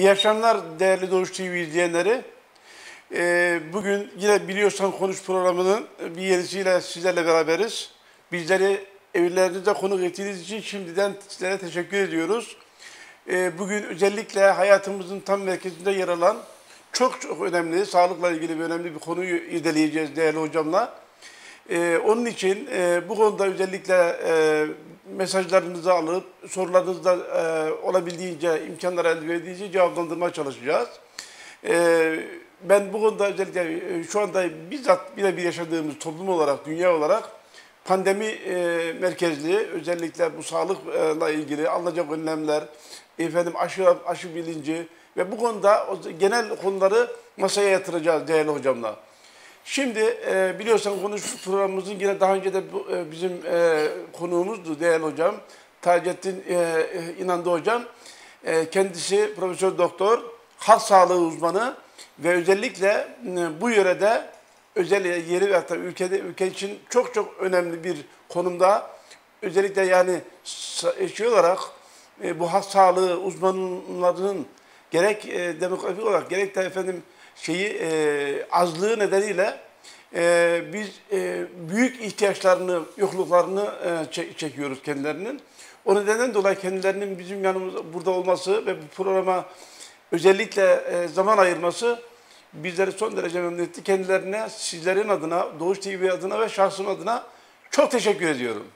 İyi akşamlar değerli Doğuş TV izleyenleri. Ee, bugün yine Biliyorsan Konuş programının bir yenisiyle sizlerle beraberiz. Bizleri evlerinizde konuk ettiğiniz için şimdiden sizlere teşekkür ediyoruz. Ee, bugün özellikle hayatımızın tam merkezinde yer alan çok çok önemli, sağlıkla ilgili bir önemli bir konuyu irdeleyeceğiz değerli hocamla. Ee, onun için e, bu konuda özellikle e, mesajlarınızı alıp sorularınızda e, olabildiğince imkanlar elde edildiğince cevaplandırmaya çalışacağız. E, ben bu konuda özellikle e, şu anda bizzat birebir yaşadığımız toplum olarak, dünya olarak pandemi e, merkezli özellikle bu sağlıkla ilgili alınacak önlemler, efendim aşı, aşı bilinci ve bu konuda genel konuları masaya yatıracağız değerli hocamla. Şimdi e, biliyorsan konuş programımızın yine daha önce de bu, e, bizim e, konuğumuzdu değerli hocam. Taceddin e, e, İnandı hocam. E, kendisi profesör doktor, halk sağlığı uzmanı ve özellikle e, bu yörede özel yeri ve hatta ülkede ülke için çok çok önemli bir konumda özellikle yani şey olarak e, bu halk sağlığı uzmanlarının gerek e, demografik olarak gerek de efendim şeyi e, azlığı nedeniyle e, biz e, büyük ihtiyaçlarını, yokluklarını e, çe- çekiyoruz kendilerinin. O nedenden dolayı kendilerinin bizim yanımızda burada olması ve bu programa özellikle e, zaman ayırması bizleri son derece memnun etti. Kendilerine sizlerin adına, Doğuş TV adına ve şahsım adına çok teşekkür ediyorum.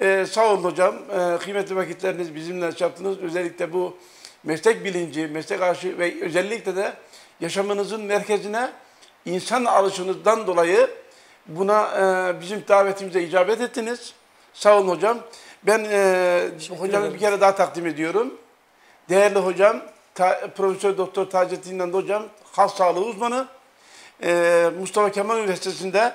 Ee, sağ olun hocam. Ee, kıymetli vakitleriniz bizimle yaptınız. Özellikle bu meslek bilinci, meslek aşı ve özellikle de yaşamınızın merkezine insan alışınızdan dolayı buna e, bizim davetimize icabet ettiniz. Sağ olun hocam. Ben e, hocamı bir kere daha takdim ediyorum. Değerli hocam, Ta- Profesör Doktor Taceddin İnandı hocam, halk sağlığı uzmanı. Ee, Mustafa Kemal Üniversitesi'nde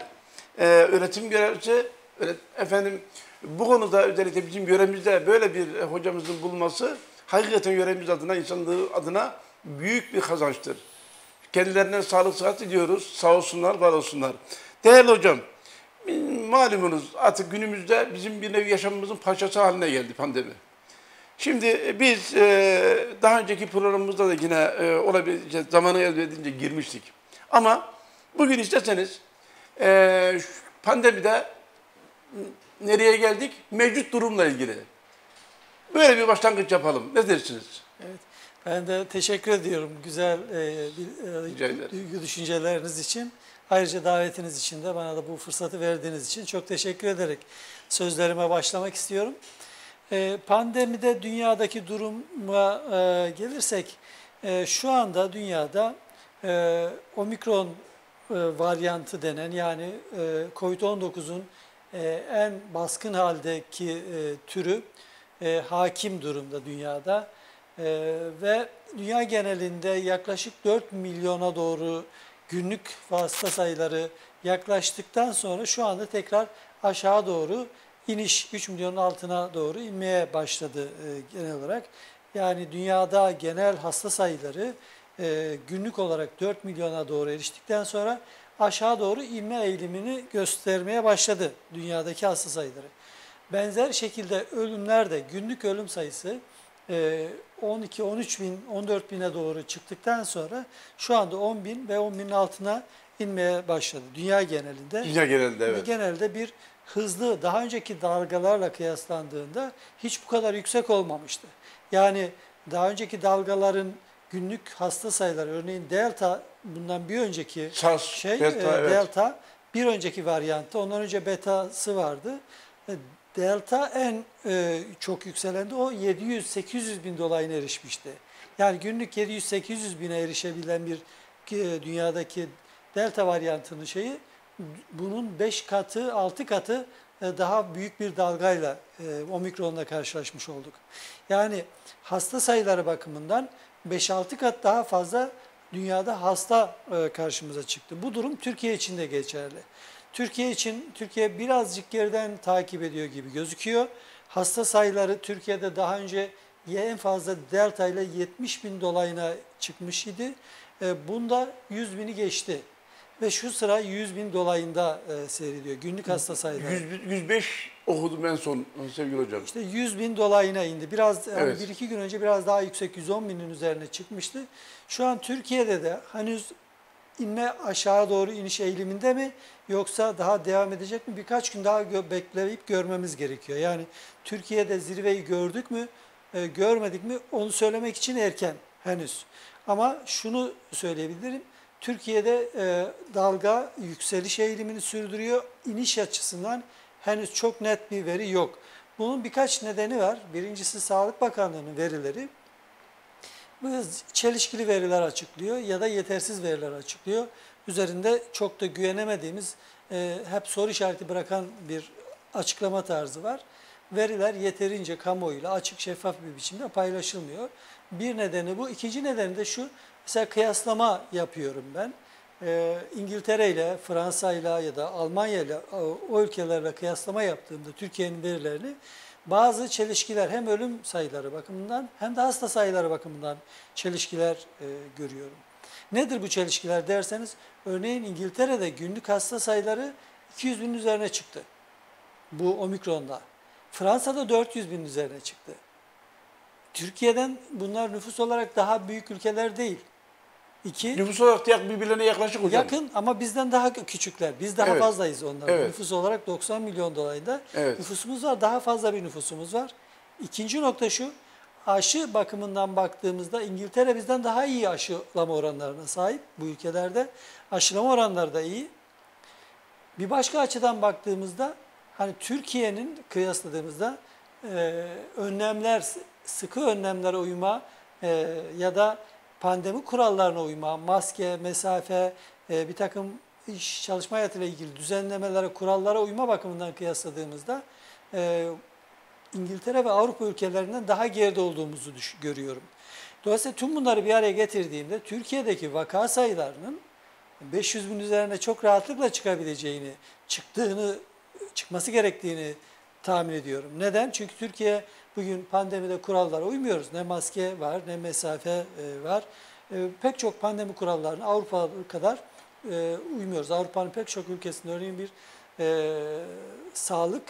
e, öğretim görevlisi. Öğret- efendim bu konuda özellikle bizim yöremizde böyle bir e, hocamızın bulunması hakikaten yöremiz adına, insanlığı adına büyük bir kazançtır. Kendilerine sağlık sıhhat diliyoruz. Sağ olsunlar, var olsunlar. Değerli hocam, malumunuz artık günümüzde bizim bir nevi yaşamımızın parçası haline geldi pandemi. Şimdi biz e, daha önceki programımızda da yine e, olabilecek zamanı elde edince girmiştik. Ama bugün isterseniz e, pandemide nereye geldik? Mevcut durumla ilgili. Böyle bir başlangıç yapalım. Ne dersiniz? Evet. Ben de teşekkür ediyorum güzel e, bir, e, duygu düşünceleriniz için. Ayrıca davetiniz için de bana da bu fırsatı verdiğiniz için çok teşekkür ederek sözlerime başlamak istiyorum. E, pandemide dünyadaki duruma e, gelirsek, e, şu anda dünyada e, omikron e, varyantı denen yani e, COVID-19'un e, en baskın haldeki e, türü e, hakim durumda dünyada. E, ve dünya genelinde yaklaşık 4 milyona doğru günlük hasta sayıları yaklaştıktan sonra şu anda tekrar aşağı doğru iniş 3 milyonun altına doğru inmeye başladı e, genel olarak. Yani dünyada genel hasta sayıları e, günlük olarak 4 milyona doğru eriştikten sonra aşağı doğru inme eğilimini göstermeye başladı dünyadaki hasta sayıları. Benzer şekilde ölümler de günlük ölüm sayısı e, 12-13 bin, 14 bine doğru çıktıktan sonra şu anda 10 bin ve 10 binin altına inmeye başladı dünya genelinde. Dünya genelinde Ve evet. genelde bir hızlı, daha önceki dalgalarla kıyaslandığında hiç bu kadar yüksek olmamıştı. Yani daha önceki dalgaların günlük hasta sayıları, örneğin delta bundan bir önceki SARS, şey Delta, e, evet. delta bir önceki varyanttı. Ondan önce betası vardı. Delta en e, çok yükselendi. O 700-800 bin dolayına erişmişti. Yani günlük 700-800 bine erişebilen bir e, dünyadaki delta varyantının şeyi bunun 5 katı, 6 katı e, daha büyük bir dalgayla e, omikronla karşılaşmış olduk. Yani hasta sayıları bakımından 5-6 kat daha fazla dünyada hasta e, karşımıza çıktı. Bu durum Türkiye için de geçerli. Türkiye için Türkiye birazcık geriden takip ediyor gibi gözüküyor. Hasta sayıları Türkiye'de daha önce en fazla delta ile 70 bin dolayına çıkmış idi. E, Bunda 100 bini geçti. Ve şu sıra 100 bin dolayında e, seyrediyor günlük hasta sayıları. 100, 105 okudum en son sevgili hocam. İşte 100 bin dolayına indi. Biraz yani Evet. bir iki gün önce biraz daha yüksek 110 binin üzerine çıkmıştı. Şu an Türkiye'de de henüz inme aşağı doğru iniş eğiliminde mi yoksa daha devam edecek mi? Birkaç gün daha gö- bekleyip görmemiz gerekiyor. Yani Türkiye'de zirveyi gördük mü, e, görmedik mi onu söylemek için erken henüz. Ama şunu söyleyebilirim. Türkiye'de e, dalga yükseliş eğilimini sürdürüyor. İniş açısından henüz çok net bir veri yok. Bunun birkaç nedeni var. Birincisi Sağlık Bakanlığı'nın verileri. Bu çelişkili veriler açıklıyor ya da yetersiz veriler açıklıyor. Üzerinde çok da güvenemediğimiz, e, hep soru işareti bırakan bir açıklama tarzı var. Veriler yeterince kamuoyuyla açık şeffaf bir biçimde paylaşılmıyor. Bir nedeni bu. İkinci nedeni de şu, mesela kıyaslama yapıyorum ben. E, İngiltere ile, Fransa ile ya da Almanya ile o, o ülkelerle kıyaslama yaptığımda Türkiye'nin verilerini bazı çelişkiler hem ölüm sayıları bakımından hem de hasta sayıları bakımından çelişkiler e, görüyorum. Nedir bu çelişkiler derseniz örneğin İngiltere'de günlük hasta sayıları 200 bin üzerine çıktı. Bu omikronda. Fransa'da 400 bin üzerine çıktı. Türkiye'den bunlar nüfus olarak daha büyük ülkeler değil. İki, Nüfus olarak yak- birbirlerine yaklaşık hocam. yakın ama bizden daha küçükler. Biz daha Evet. fazlayız onlardan. Evet. Nüfus olarak 90 milyon dolayında Evet. nüfusumuz var. Daha fazla bir nüfusumuz var. İkinci nokta şu, aşı bakımından baktığımızda İngiltere bizden daha iyi aşılama oranlarına sahip bu ülkelerde. Aşılama oranları da iyi. Bir başka açıdan baktığımızda hani Türkiye'nin kıyasladığımızda e, önlemler, sıkı önlemlere uyma e, ya da pandemi kurallarına uyma, maske, mesafe, e, bir takım iş çalışma hayatıyla ilgili düzenlemelere, kurallara uyma bakımından kıyasladığımızda e, İngiltere ve Avrupa ülkelerinden daha geride olduğumuzu düş- görüyorum. Dolayısıyla tüm bunları bir araya getirdiğimde Türkiye'deki vaka sayılarının 500 bin üzerine çok rahatlıkla çıkabileceğini, çıktığını, çıkması gerektiğini tahmin ediyorum. Neden? Çünkü Türkiye bugün pandemide kurallara uymuyoruz. Ne maske var, ne mesafe e, var. E, Pek çok pandemi kurallarına Avrupa kadar e, uymuyoruz. Avrupa'nın pek çok ülkesinde örneğin bir e, sağlık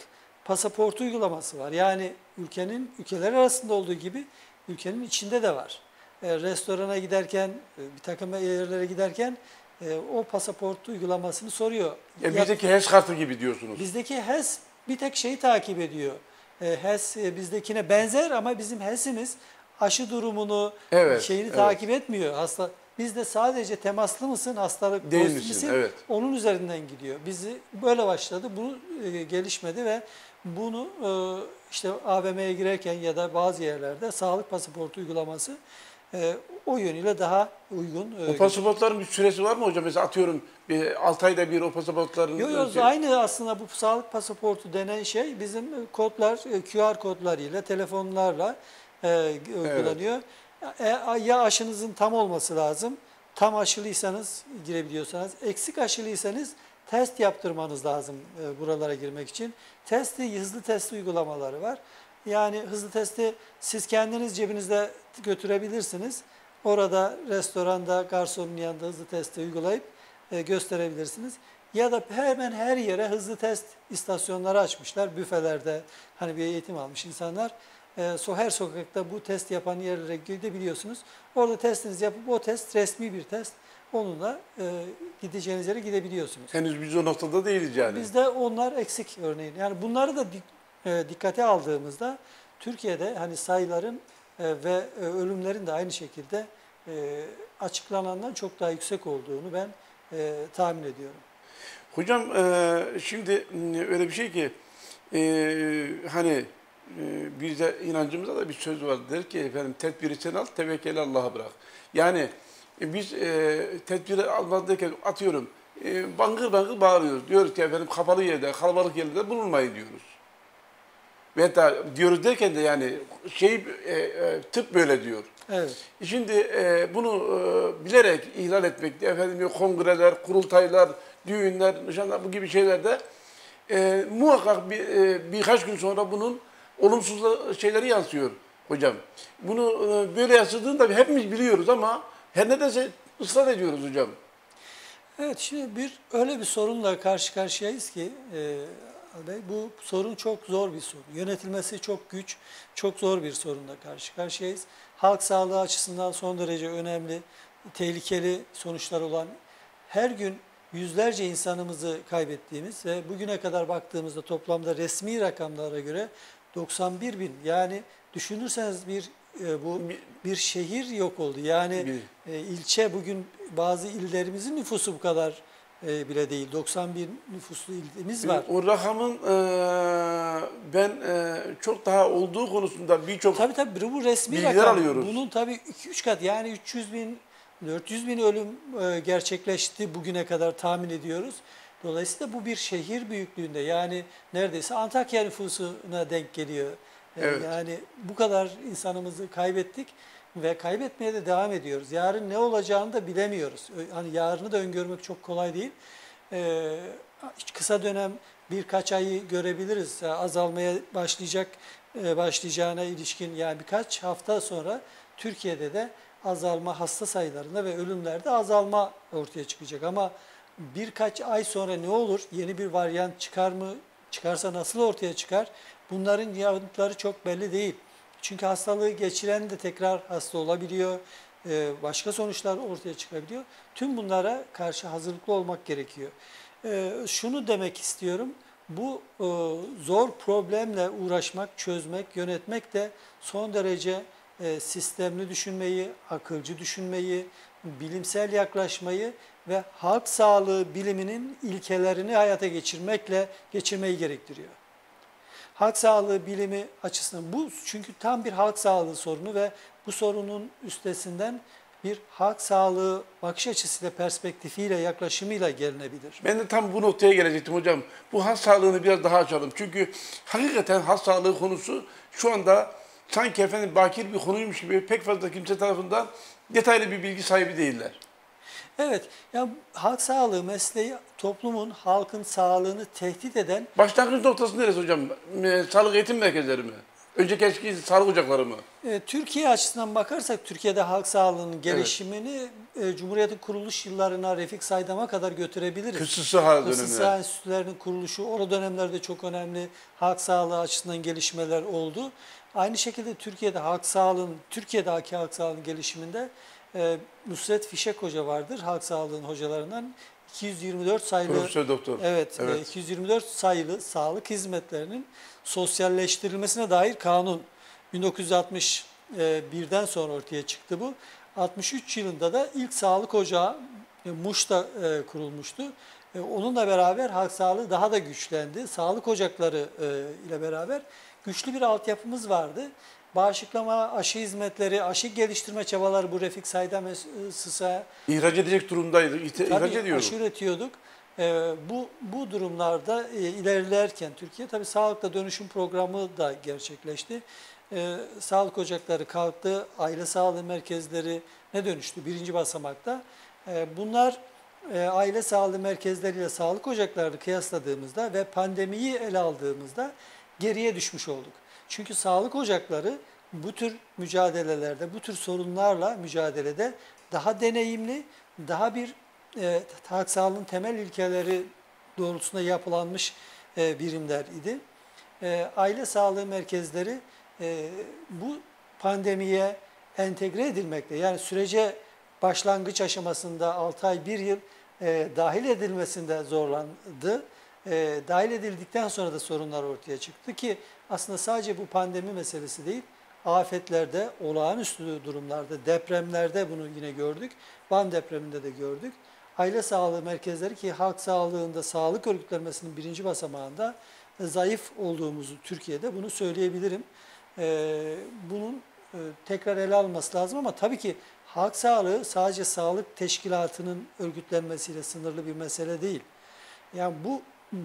pasaportu uygulaması var. Yani ülkenin ülkeler arasında olduğu gibi ülkenin içinde de var. E, restorana giderken, e, bir takım yerlere giderken e, o pasaport uygulamasını soruyor. Ya- bizdeki HES kartı gibi diyorsunuz. bizdeki HES bir tek şeyi takip ediyor. E, HES e, bizdekine benzer ama bizim HES'imiz aşı durumunu, Evet, şeyini evet. takip etmiyor. Hasta bizde sadece temaslı mısın, hastalık Değil pozitif misin? misin? Evet. Onun üzerinden gidiyor. Bizi böyle başladı. Bu e, gelişmedi ve bunu e, işte AVM'ye girerken ya da bazı yerlerde sağlık pasaportu uygulaması e, o yönüyle daha uygun. e, O pasaportların bir süresi var mı hocam? Mesela atıyorum bir 6 ayda bir o pasaportların... Yok yok aynı aslında bu sağlık pasaportu denen şey bizim kodlar e, QR kodlarıyla telefonlarla e, uygulanıyor. E, ya aşınızın tam olması lazım. Tam aşılıysanız girebiliyorsanız, eksik aşılıysanız test yaptırmanız lazım e, buralara girmek için. Testi, hızlı test uygulamaları var. Yani hızlı testi siz kendiniz cebinizde götürebilirsiniz. Orada restoranda garsonun yanında hızlı testi uygulayıp e, gösterebilirsiniz. Ya da hemen her yere hızlı test istasyonları açmışlar. Büfelerde hani bir eğitim almış insanlar. E, so- her sokakta bu test yapan yerlere gidebiliyorsunuz. Orada testinizi yapıp o test resmi bir test. Onunla e, gideceğiniz yere gidebiliyorsunuz. Henüz biz o noktada değiliz yani. Bizde onlar eksik örneğin. Yani bunları da e, dikkate aldığımızda Türkiye'de hani sayıların e, ve e, ölümlerin de aynı şekilde e, açıklanandan çok daha yüksek olduğunu ben e, tahmin ediyorum. Hocam e, şimdi öyle bir şey ki e, hani e, bizde inancımızda da bir söz var. Der ki efendim tedbiri sen al, tevekkeli Allah'a bırak. Yani e, biz e, tedbiri almadıyken atıyorum e, bangır bangır bağırıyoruz. Diyoruz ki efendim kapalı yerde, kalabalık yerlerde bulunmayın diyoruz. Ve hatta diyoruz derken de yani şey e, e, tıp böyle diyor. Evet. Şimdi e, bunu e, bilerek ihlal etmek, efendim yok kongreler, kurultaylar, düğünler, nişanlar bu gibi şeylerde e, muhakkak bir, e, birkaç gün sonra bunun olumsuz şeyleri yansıyor hocam. Bunu e, böyle yansıdığını da hepimiz biliyoruz ama her nedense ısrar ediyoruz hocam. Evet şimdi bir öyle bir sorunla karşı karşıyayız ki e, Bey. Bu sorun çok zor bir sorun. Yönetilmesi çok güç, çok zor bir sorunla karşı karşıyayız. Halk sağlığı açısından son derece önemli, tehlikeli sonuçlar olan her gün yüzlerce insanımızı kaybettiğimiz ve bugüne kadar baktığımızda toplamda resmi rakamlara göre 91 bin yani düşünürseniz bir e, bu bir şehir yok oldu. Yani e, ilçe bugün bazı illerimizin nüfusu bu kadar e, bile değil. 91 nüfuslu ilimiz var. O rakamın e, ben e, çok daha olduğu konusunda birçok Tabii tabii bu resmi Bilgiler rakam. alıyoruz. Bunun tabii 2-3 kat yani 300 bin 400 bin ölüm e, gerçekleşti bugüne kadar tahmin ediyoruz. Dolayısıyla bu bir şehir büyüklüğünde yani neredeyse Antakya nüfusuna denk geliyor. E, Evet. Yani bu kadar insanımızı kaybettik ve kaybetmeye de devam ediyoruz. Yarın ne olacağını da bilemiyoruz. Hani yarını da öngörmek çok kolay değil. Ee, kısa dönem birkaç ayı görebiliriz. Yani azalmaya başlayacak e, başlayacağına ilişkin yani birkaç hafta sonra Türkiye'de de azalma hasta sayılarında ve ölümlerde azalma ortaya çıkacak. Ama birkaç ay sonra ne olur? Yeni bir varyant çıkar mı? Çıkarsa nasıl ortaya çıkar? Bunların yanıtları çok belli değil. Çünkü hastalığı geçiren de tekrar hasta olabiliyor. Ee, Başka sonuçlar ortaya çıkabiliyor. Tüm bunlara karşı hazırlıklı olmak gerekiyor. Ee, Şunu demek istiyorum. Bu e, zor problemle uğraşmak, çözmek, yönetmek de son derece e, sistemli düşünmeyi, akılcı düşünmeyi, bilimsel yaklaşmayı ve halk sağlığı biliminin ilkelerini hayata geçirmekle geçirmeyi gerektiriyor. Halk sağlığı bilimi açısından bu çünkü tam bir halk sağlığı sorunu ve bu sorunun üstesinden bir halk sağlığı bakış açısıyla, perspektifiyle, yaklaşımıyla gelinebilir. Ben de tam bu noktaya gelecektim hocam. Bu has sağlığını biraz daha açalım. Çünkü hakikaten has sağlığı konusu şu anda sanki efendim bakir bir konuymuş gibi pek fazla kimse tarafından detaylı bir bilgi sahibi değiller. Evet, ya halk sağlığı mesleği toplumun, halkın sağlığını tehdit eden Başlangıç noktası neresi hocam? Sağlık eğitim merkezleri mi? Önceki eski sağlık ocakları mı? E, Türkiye açısından bakarsak Türkiye'de halk sağlığının gelişimini e, Cumhuriyet'in kuruluş yıllarına Refik Saydam'a kadar götürebiliriz. Kısır Sıha Kısır Sıha dönemine. Enstitülerinin kuruluşu, o dönemlerde çok önemli halk sağlığı açısından gelişmeler oldu. Aynı şekilde Türkiye'de halk sağlığının, Türkiye'deki halk sağlığının gelişiminde e, Nusret Fişek Hoca vardır, halk sağlığının hocalarından. 224 sayılı Profesör doktor. Evet, e, Evet. 224 sayılı sağlık hizmetlerinin sosyalleştirilmesine dair kanun 1961'den sonra ortaya çıktı bu. 63 yılında da ilk sağlık ocağı e, Muş'ta e, kurulmuştu. E, Onunla beraber halk sağlığı daha da güçlendi. Sağlık ocakları e, ile beraber güçlü bir altyapımız vardı. Bağışıklama, aşı hizmetleri, aşı geliştirme çabaları bu Refik Saydam ve Sısa İhraç edecek durumdaydı. İhte- İhraç Tabii ediyordu. aşı üretiyorduk. Ee, bu bu durumlarda e, ilerlerken Türkiye tabii sağlıkla dönüşüm programı da gerçekleşti. Ee, sağlık ocakları kalktı, aile sağlığı merkezleri ne dönüştü birinci basamakta. Ee, bunlar e, aile sağlığı merkezleriyle sağlık ocaklarını kıyasladığımızda ve pandemiyi ele aldığımızda geriye düşmüş olduk. Çünkü sağlık ocakları bu tür mücadelelerde, bu tür sorunlarla mücadelede daha deneyimli, daha bir e, halk sağlığının temel ilkeleri doğrultusunda yapılanmış e, birimler idi. E, aile sağlığı merkezleri e, bu pandemiye entegre edilmekte, yani sürece başlangıç aşamasında 6 ay 1 yıl e, dahil edilmesinde zorlandı. E, dahil edildikten sonra da sorunlar ortaya çıktı ki aslında sadece bu pandemi meselesi değil, afetlerde, olağanüstü durumlarda, depremlerde bunu yine gördük. Van depreminde de gördük. Aile sağlığı merkezleri ki halk sağlığında sağlık örgütlenmesinin birinci basamağında zayıf olduğumuzu Türkiye'de bunu söyleyebilirim. E, bunun e, tekrar ele alması lazım ama tabii ki halk sağlığı sadece sağlık teşkilatının örgütlenmesiyle sınırlı bir mesele değil. Yani bu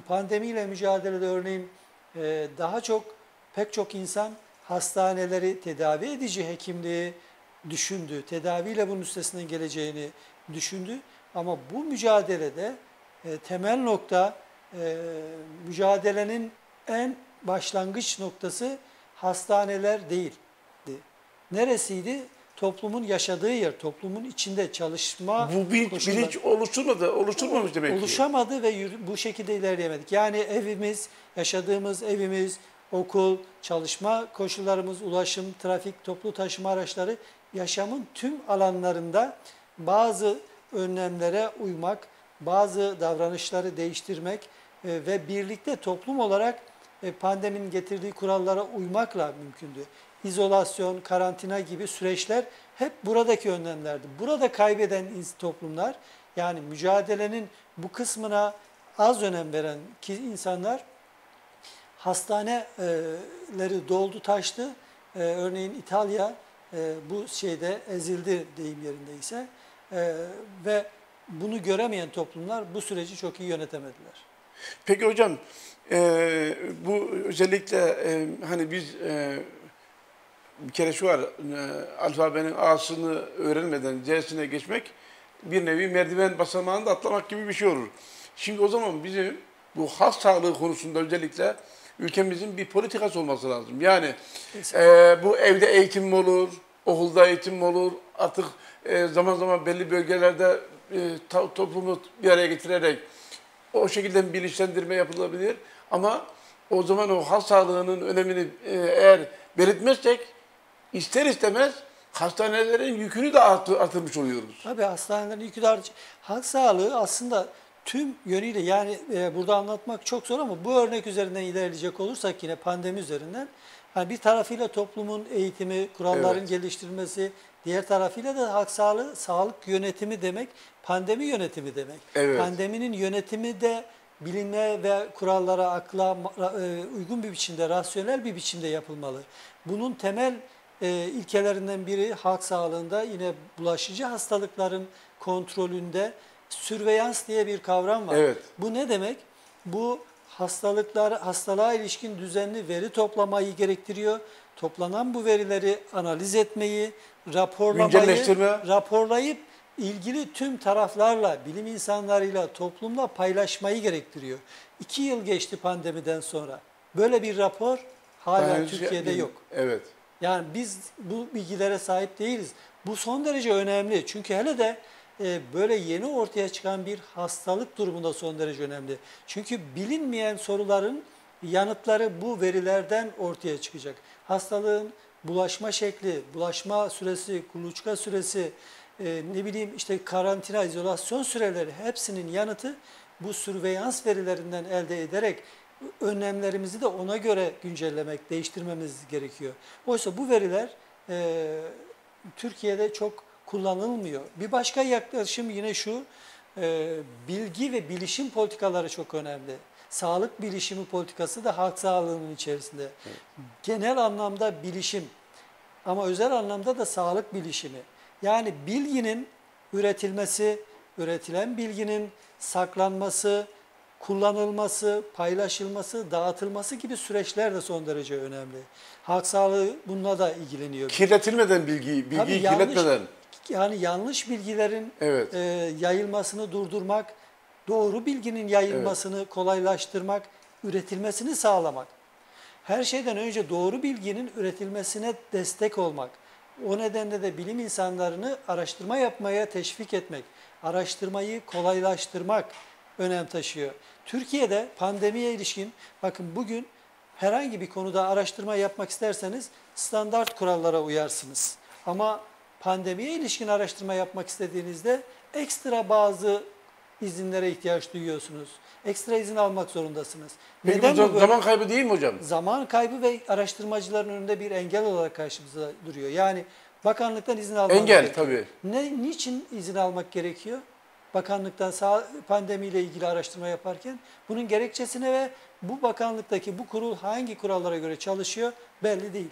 pandemiyle mücadelede örneğin e, daha çok pek çok insan hastaneleri tedavi edici hekimliği düşündü. Tedaviyle bunun üstesinden geleceğini düşündü. Ama bu mücadelede e, temel nokta e, mücadelenin en başlangıç noktası hastaneler değildi. Neresiydi? Toplumun yaşadığı yer, toplumun içinde çalışma Bu bilinç, koşulları- bilinç oluşturmadı, oluşturmamış demek ki. oluşamadı ve yürü- bu şekilde ilerleyemedik. Yani evimiz, yaşadığımız evimiz, okul, çalışma koşullarımız, ulaşım, trafik, toplu taşıma araçları yaşamın tüm alanlarında bazı önlemlere uymak, bazı davranışları değiştirmek e, ve birlikte toplum olarak e, pandeminin getirdiği kurallara uymakla mümkündü. İzolasyon, karantina gibi süreçler hep buradaki önlemlerdi. Burada kaybeden toplumlar yani mücadelenin bu kısmına az önem veren ki insanlar hastaneleri doldu taştı. Ee, örneğin İtalya e, bu şeyde ezildi deyim yerindeyse Ee, ve bunu göremeyen toplumlar bu süreci çok iyi yönetemediler. Peki hocam, e, bu özellikle e, hani biz e, bir kere şu var, e, alfabenin A'sını öğrenmeden C'sine geçmek bir nevi merdiven basamağını da atlamak gibi bir şey olur. Şimdi o zaman bizim bu halk sağlığı konusunda özellikle ülkemizin bir politikası olması lazım. Yani e, bu evde eğitim mi olur, okulda eğitim mi olur, artık e, zaman zaman belli bölgelerde e, ta- toplumu bir araya getirerek o şekilde bir bilinçlendirme yapılabilir. Ama o zaman o halk sağlığının önemini e, eğer belirtmezsek ister istemez hastanelerin yükünü de artı- artırmış oluyoruz. Tabii hastanelerin yükü de artış- Halk sağlığı aslında tüm yönüyle yani e, burada anlatmak çok zor ama bu örnek üzerinden ilerleyecek olursak yine pandemi üzerinden hani bir tarafıyla toplumun eğitimi, kuralların Evet. geliştirilmesi, diğer tarafıyla da halk sağlığı, sağlık yönetimi demek, pandemi yönetimi demek. Evet. Pandeminin yönetimi de bilime ve kurallara, akla e, uygun bir biçimde, rasyonel bir biçimde yapılmalı. Bunun temel e, ilkelerinden biri halk sağlığında yine bulaşıcı hastalıkların kontrolünde sürveyans diye bir kavram var. Evet. Bu ne demek? Bu hastalıklar, hastalığa ilişkin düzenli veri toplamayı gerektiriyor. Toplanan bu verileri analiz etmeyi, raporlamayı, raporlayıp ilgili tüm taraflarla, bilim insanlarıyla, toplumla paylaşmayı gerektiriyor. İki yıl geçti pandemiden sonra. Böyle bir rapor hala Türkiye'de yok. Evet. Yani biz bu bilgilere sahip değiliz. Bu son derece önemli. Çünkü hele de e, böyle yeni ortaya çıkan bir hastalık durumunda son derece önemli. Çünkü bilinmeyen soruların yanıtları bu verilerden ortaya çıkacak. Hastalığın bulaşma şekli, bulaşma süresi, kuluçka süresi, e, ne bileyim işte karantina, izolasyon süreleri hepsinin yanıtı bu sürveyans verilerinden elde ederek önlemlerimizi de ona göre güncellemek, değiştirmemiz gerekiyor. Oysa bu veriler e, Türkiye'de çok kullanılmıyor. Bir başka yaklaşım yine şu, e, bilgi ve bilişim politikaları çok önemli. Sağlık bilişimi politikası da halk sağlığının içerisinde. Genel anlamda bilişim ama özel anlamda da sağlık bilişimi. Yani bilginin üretilmesi, üretilen bilginin saklanması, kullanılması, paylaşılması, dağıtılması gibi süreçler de son derece önemli. Halk sağlığı bununla da ilgileniyor. Kirletilmeden bilgiyi, bilgiyi Tabii yanlış- kirletmeden. Yani yanlış bilgilerin Evet. e, yayılmasını durdurmak, doğru bilginin yayılmasını kolaylaştırmak, üretilmesini sağlamak. Her şeyden önce doğru bilginin üretilmesine destek olmak. O nedenle de bilim insanlarını araştırma yapmaya teşvik etmek, araştırmayı kolaylaştırmak önem taşıyor. Türkiye'de pandemiye ilişkin, bakın bugün herhangi bir konuda araştırma yapmak isterseniz standart kurallara uyarsınız. Ama pandemiye ilişkin araştırma yapmak istediğinizde ekstra bazı izinlere ihtiyaç duyuyorsunuz. Ekstra izin almak zorundasınız. Peki Neden bu böyle? zaman kaybı değil mi hocam? zaman kaybı ve araştırmacıların önünde bir engel olarak karşımıza duruyor. Yani bakanlıktan izin almak Engel, gerekiyor. tabii. Ne, niçin izin almak gerekiyor? Bakanlıktan sağ, pandemiyle ilgili araştırma yaparken bunun gerekçesine ve bu bakanlıktaki bu kurul hangi kurallara göre çalışıyor belli değil.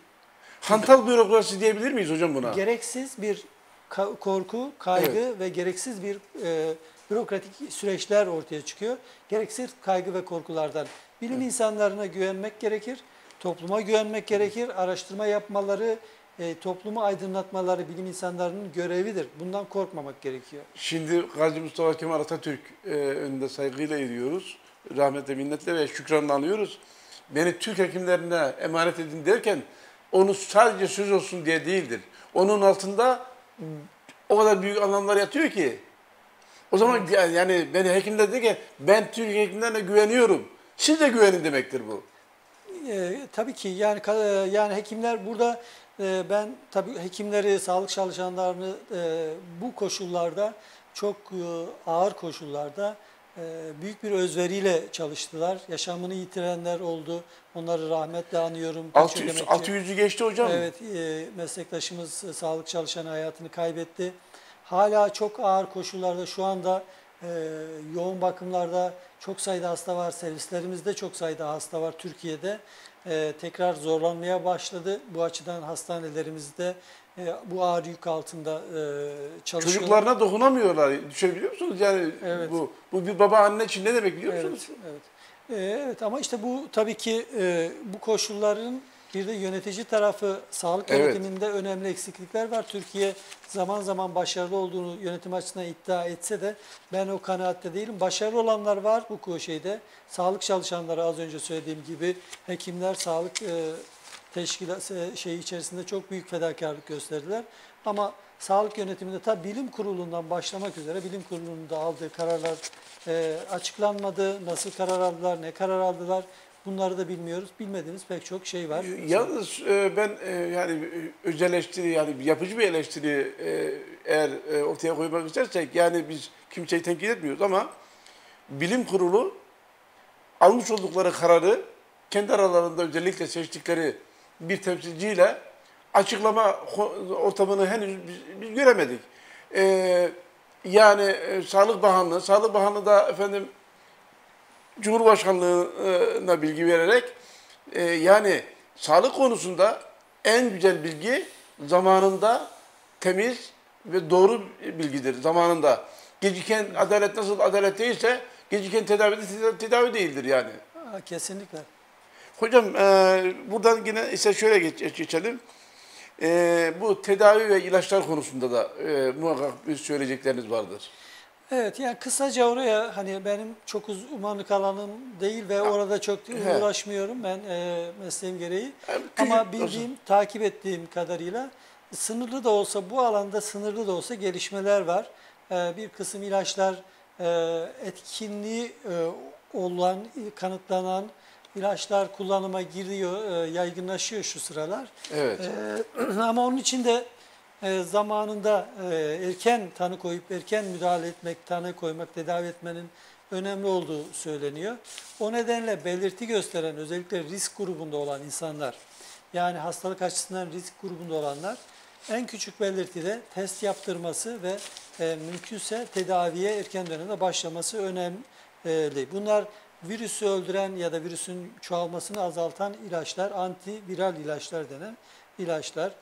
Hantal bürokrasi diyebilir miyiz hocam buna? Gereksiz bir ka- korku, kaygı ve gereksiz bir e, bürokratik süreçler ortaya çıkıyor. Gereksiz kaygı ve korkulardan bilim insanlarına güvenmek gerekir, topluma güvenmek gerekir, araştırma yapmaları, e, toplumu aydınlatmaları bilim insanlarının görevidir. Bundan korkmamak gerekiyor. Şimdi Gazi Mustafa Kemal Atatürk e, önünde saygıyla ediyoruz. Rahmetle, minnetle ve şükranla anıyoruz. Beni Türk hekimlerine emanet edin derken onu sadece söz olsun diye değildir. Onun altında o kadar büyük anlamlar yatıyor ki. O zaman yani- yani beni hekimler dedi ki ben Türk hekimlerine güveniyorum. Siz de güvenin demektir bu. E, tabii ki yani yani hekimler burada ben tabii hekimleri, sağlık çalışanlarını e, bu koşullarda çok e, ağır koşullarda e, büyük bir özveriyle çalıştılar. Yaşamını yitirenler oldu. Onları rahmetle anıyorum. Birçok 600, emekçi- 600'ü geçti hocam. Evet, meslektaşımız sağlık çalışanı hayatını kaybetti. Hala çok ağır koşullarda şu anda yoğun bakımlarda çok sayıda hasta var. Servislerimizde çok sayıda hasta var Türkiye'de. E, tekrar zorlanmaya başladı. Bu açıdan hastanelerimizde e, bu ağır yük altında e, çalışıyor. Çocuklarına dokunamıyorlar. Düşünebiliyor musunuz? Yani Evet. bu bu bir baba anne için ne demek biliyor musunuz? Evet, evet. Ee, evet ama işte bu tabii ki e, bu koşulların bir de yönetici tarafı sağlık Evet. yönetiminde önemli eksiklikler var. Türkiye zaman zaman başarılı olduğunu yönetim açısından iddia etse de ben o kanaatte değilim. Başarılı olanlar var bu şeyde. Sağlık çalışanları az önce söylediğim gibi hekimler, sağlık e, teşkilat e, şeyi içerisinde çok büyük fedakarlık gösterdiler. Ama sağlık yönetiminde tabi bilim kurulundan başlamak üzere bilim kurulunun da aldığı kararlar e, açıklanmadı. Nasıl karar aldılar, ne karar aldılar bunları da bilmiyoruz. Bilmediğimiz pek çok şey var. Yalnız e, ben e, yani e, öz eleştiri yani yapıcı bir eleştiri eğer ortaya koymak istersek yani biz kimseyi tenkit etmiyoruz ama bilim kurulu almış oldukları kararı kendi aralarında özellikle seçtikleri bir temsilciyle açıklama ortamını henüz biz, göremedik. Yani Sağlık Bakanlığı, Sağlık Bakanlığı da efendim Cumhurbaşkanlığına bilgi vererek e, yani sağlık konusunda en güzel bilgi zamanında temiz ve doğru bilgidir zamanında. Geciken adalet nasıl adalet değilse geciken tedavi de teda- tedavi değildir yani. Ha, kesinlikle. Hocam e, buradan yine ise şöyle geç, geçelim. E, bu tedavi ve ilaçlar konusunda da e, muhakkak bir söyleyecekleriniz vardır. Evet yani kısaca oraya hani benim çok uzmanlık alanım değil ve orada çok He. uğraşmıyorum ben e, mesleğim gereği. Yani Ama bildiğim, takip ettiğim kadarıyla sınırlı da olsa bu alanda sınırlı da olsa gelişmeler var. E, bir kısım ilaçlar e, etkinliği e, olan, kanıtlanan ilaçlar kullanıma giriyor, e, yaygınlaşıyor şu sıralar. Evet. Ee, ama onun için de e, zamanında e, erken tanı koyup erken müdahale etmek, tanı koymak, tedavi etmenin önemli olduğu söyleniyor. O nedenle belirti gösteren özellikle risk grubunda olan insanlar yani hastalık açısından risk grubunda olanlar en küçük belirtide test yaptırması ve e, mümkünse tedaviye erken dönemde başlaması önemli. Bunlar virüsü öldüren ya da virüsün çoğalmasını azaltan ilaçlar, antiviral ilaçlar denen ilaçlar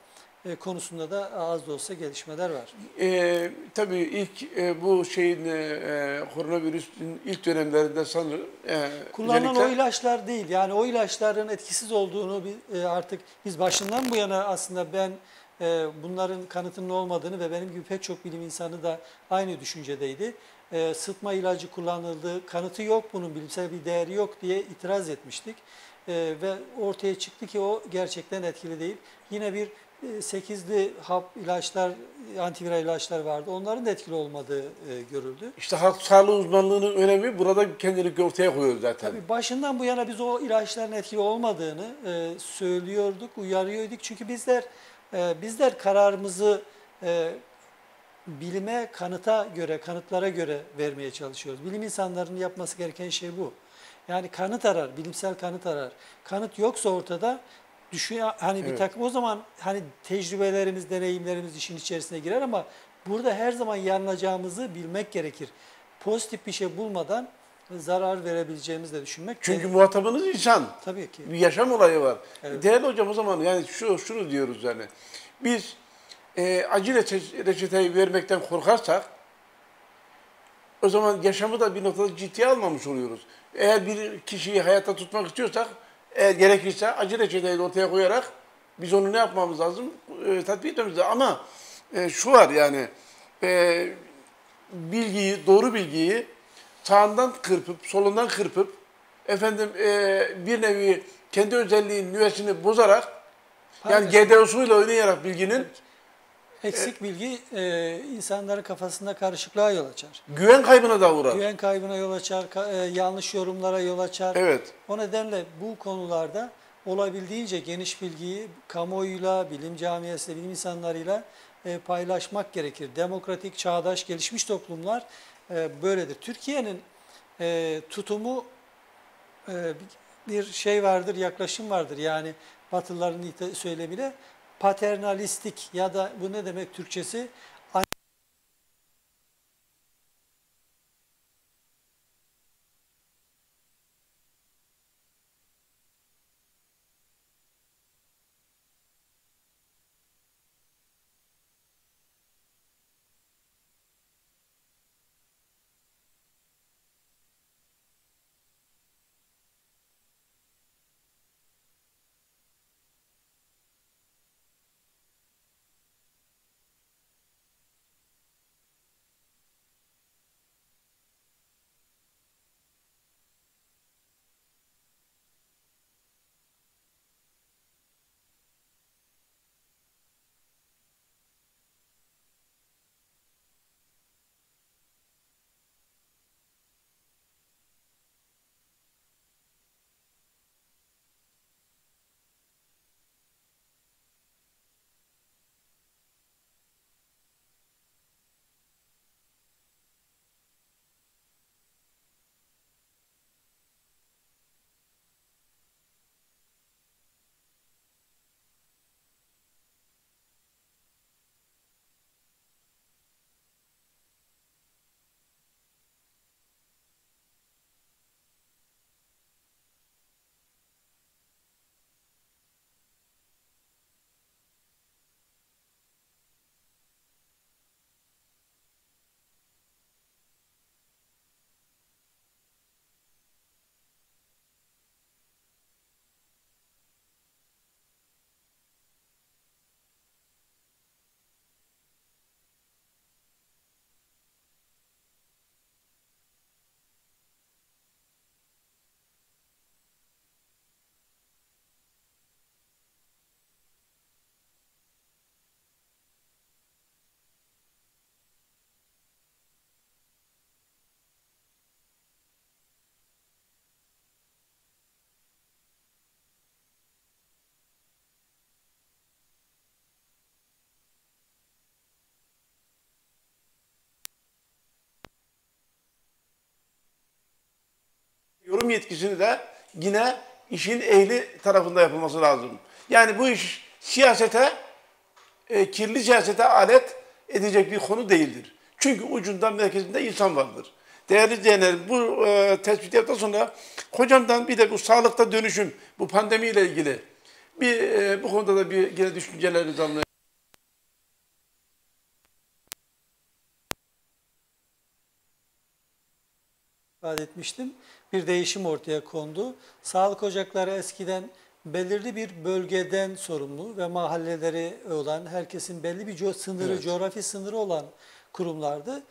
e, konusunda da az da olsa gelişmeler var. Ee, tabii ilk e, bu şeyin e, e, koronavirüsün ilk dönemlerinde sanırım e, Kullanılan o özellikle- ilaçlar değil. Yani o ilaçların etkisiz olduğunu bi- e, artık biz başından bu yana aslında ben e, bunların kanıtının olmadığını ve benim gibi pek çok bilim insanı da aynı düşüncedeydi. E, Sıtma ilacı kullanıldı, kanıtı yok bunun bilimsel bir değeri yok diye itiraz etmiştik. E, Ve ortaya çıktı ki o gerçekten etkili değil. Yine bir e, sekizli hap ilaçlar, antiviral ilaçlar vardı. Onların da etkili olmadığı e, görüldü. İşte halk sağlığı uzmanlığının önemi burada kendini ortaya koyuyor zaten. Tabii başından bu yana biz o ilaçların etkili olmadığını e, söylüyorduk, uyarıyorduk. Çünkü bizler e, bizler kararımızı e, bilime, kanıta göre, kanıtlara göre vermeye çalışıyoruz. Bilim insanlarının yapması gereken şey bu. Yani kanıt arar, bilimsel kanıt arar. Kanıt yoksa ortada düşün hani bir Evet. takım o zaman hani tecrübelerimiz, deneyimlerimiz işin içerisine girer ama burada her zaman yanılacağımızı bilmek gerekir. Pozitif bir şey bulmadan zarar verebileceğimizi de düşünmek Çünkü gerek- muhatabınız insan. tabii ki. Bir yaşam olayı var. Evet. Değerli hocam o zaman yani şu şunu diyoruz yani. Biz e, acı reçe- reçeteyi vermekten korkarsak o zaman yaşamı da bir noktada ciddiye almamış oluyoruz. Eğer bir kişiyi hayatta tutmak istiyorsak eğer gerekirse acı reçeteyi ortaya koyarak biz onu ne yapmamız lazım? E, tatbik etmemiz lazım. Ama e, şu var yani e, bilgiyi, doğru bilgiyi sağından kırpıp, solundan kırpıp efendim e, bir nevi kendi özelliğinin nüvesini bozarak Yani GDO'suyla oynayarak bilginin Eksik bilgi e, insanların kafasında karışıklığa yol açar. güven kaybına da uğrar. Güven kaybına yol açar, ka- e, yanlış yorumlara yol açar. Evet. O nedenle bu konularda olabildiğince geniş bilgiyi kamuoyuyla, bilim camiasıyla, bilim insanlarıyla e, paylaşmak gerekir. Demokratik, çağdaş, gelişmiş toplumlar e, böyledir. Türkiye'nin e, tutumu e, bir şey vardır, yaklaşım vardır. Yani Batılıların söylemiyle paternalistik ya da bu ne demek Türkçesi? Yorum yetkisini de yine işin ehli tarafında yapılması lazım. Yani bu iş siyasete, e, kirli siyasete alet edecek bir konu değildir. Çünkü ucunda merkezinde insan vardır. Değerli izleyenler bu e, tespit yaptıktan sonra hocamdan bir de bu sağlıkta dönüşüm, bu pandemiyle ilgili bir e, bu konuda da bir yine düşüncelerinizi almaya ifade etmiştim. Bir değişim ortaya kondu. Sağlık ocakları eskiden belirli bir bölgeden sorumlu ve mahalleleri olan, herkesin belli bir co- sınırı, Evet. coğrafi sınırı olan kurumlardı.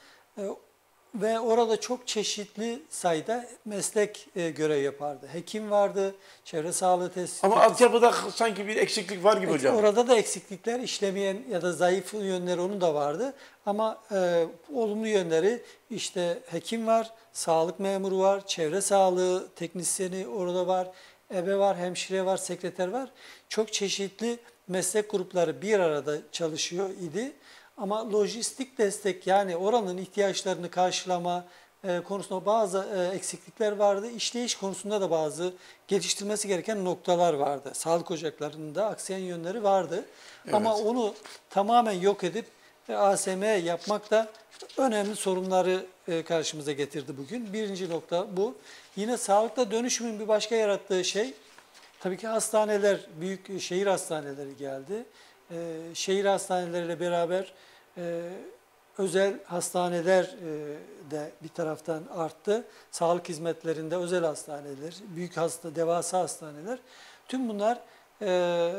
Ve orada çok çeşitli sayıda meslek e, görev yapardı. Hekim vardı, çevre sağlığı tespiti. Ama altyapıda sanki bir eksiklik var gibi hocam. Orada da eksiklikler işlemeyen ya da zayıf yönleri onun da vardı. Ama e, olumlu yönleri işte hekim var, sağlık memuru var, çevre sağlığı teknisyeni orada var, ebe var, hemşire var, sekreter var. Çok çeşitli meslek grupları bir arada çalışıyor idi. Ama lojistik destek yani oranın ihtiyaçlarını karşılama e, konusunda bazı e, eksiklikler vardı. İşleyiş konusunda da bazı geliştirmesi gereken noktalar vardı. Sağlık ocaklarında aksayan yönleri vardı. Ama onu tamamen yok edip e, ASM yapmak da önemli sorunları e, karşımıza getirdi bugün. Birinci nokta bu. Yine sağlıkta dönüşümün bir başka yarattığı şey Tabii ki hastaneler, büyük şehir hastaneleri geldi. Ee, şehir hastaneleriyle beraber e, özel hastaneler e, de bir taraftan arttı. Sağlık hizmetlerinde özel hastaneler, büyük hasta, devasa hastaneler. Tüm bunlar e,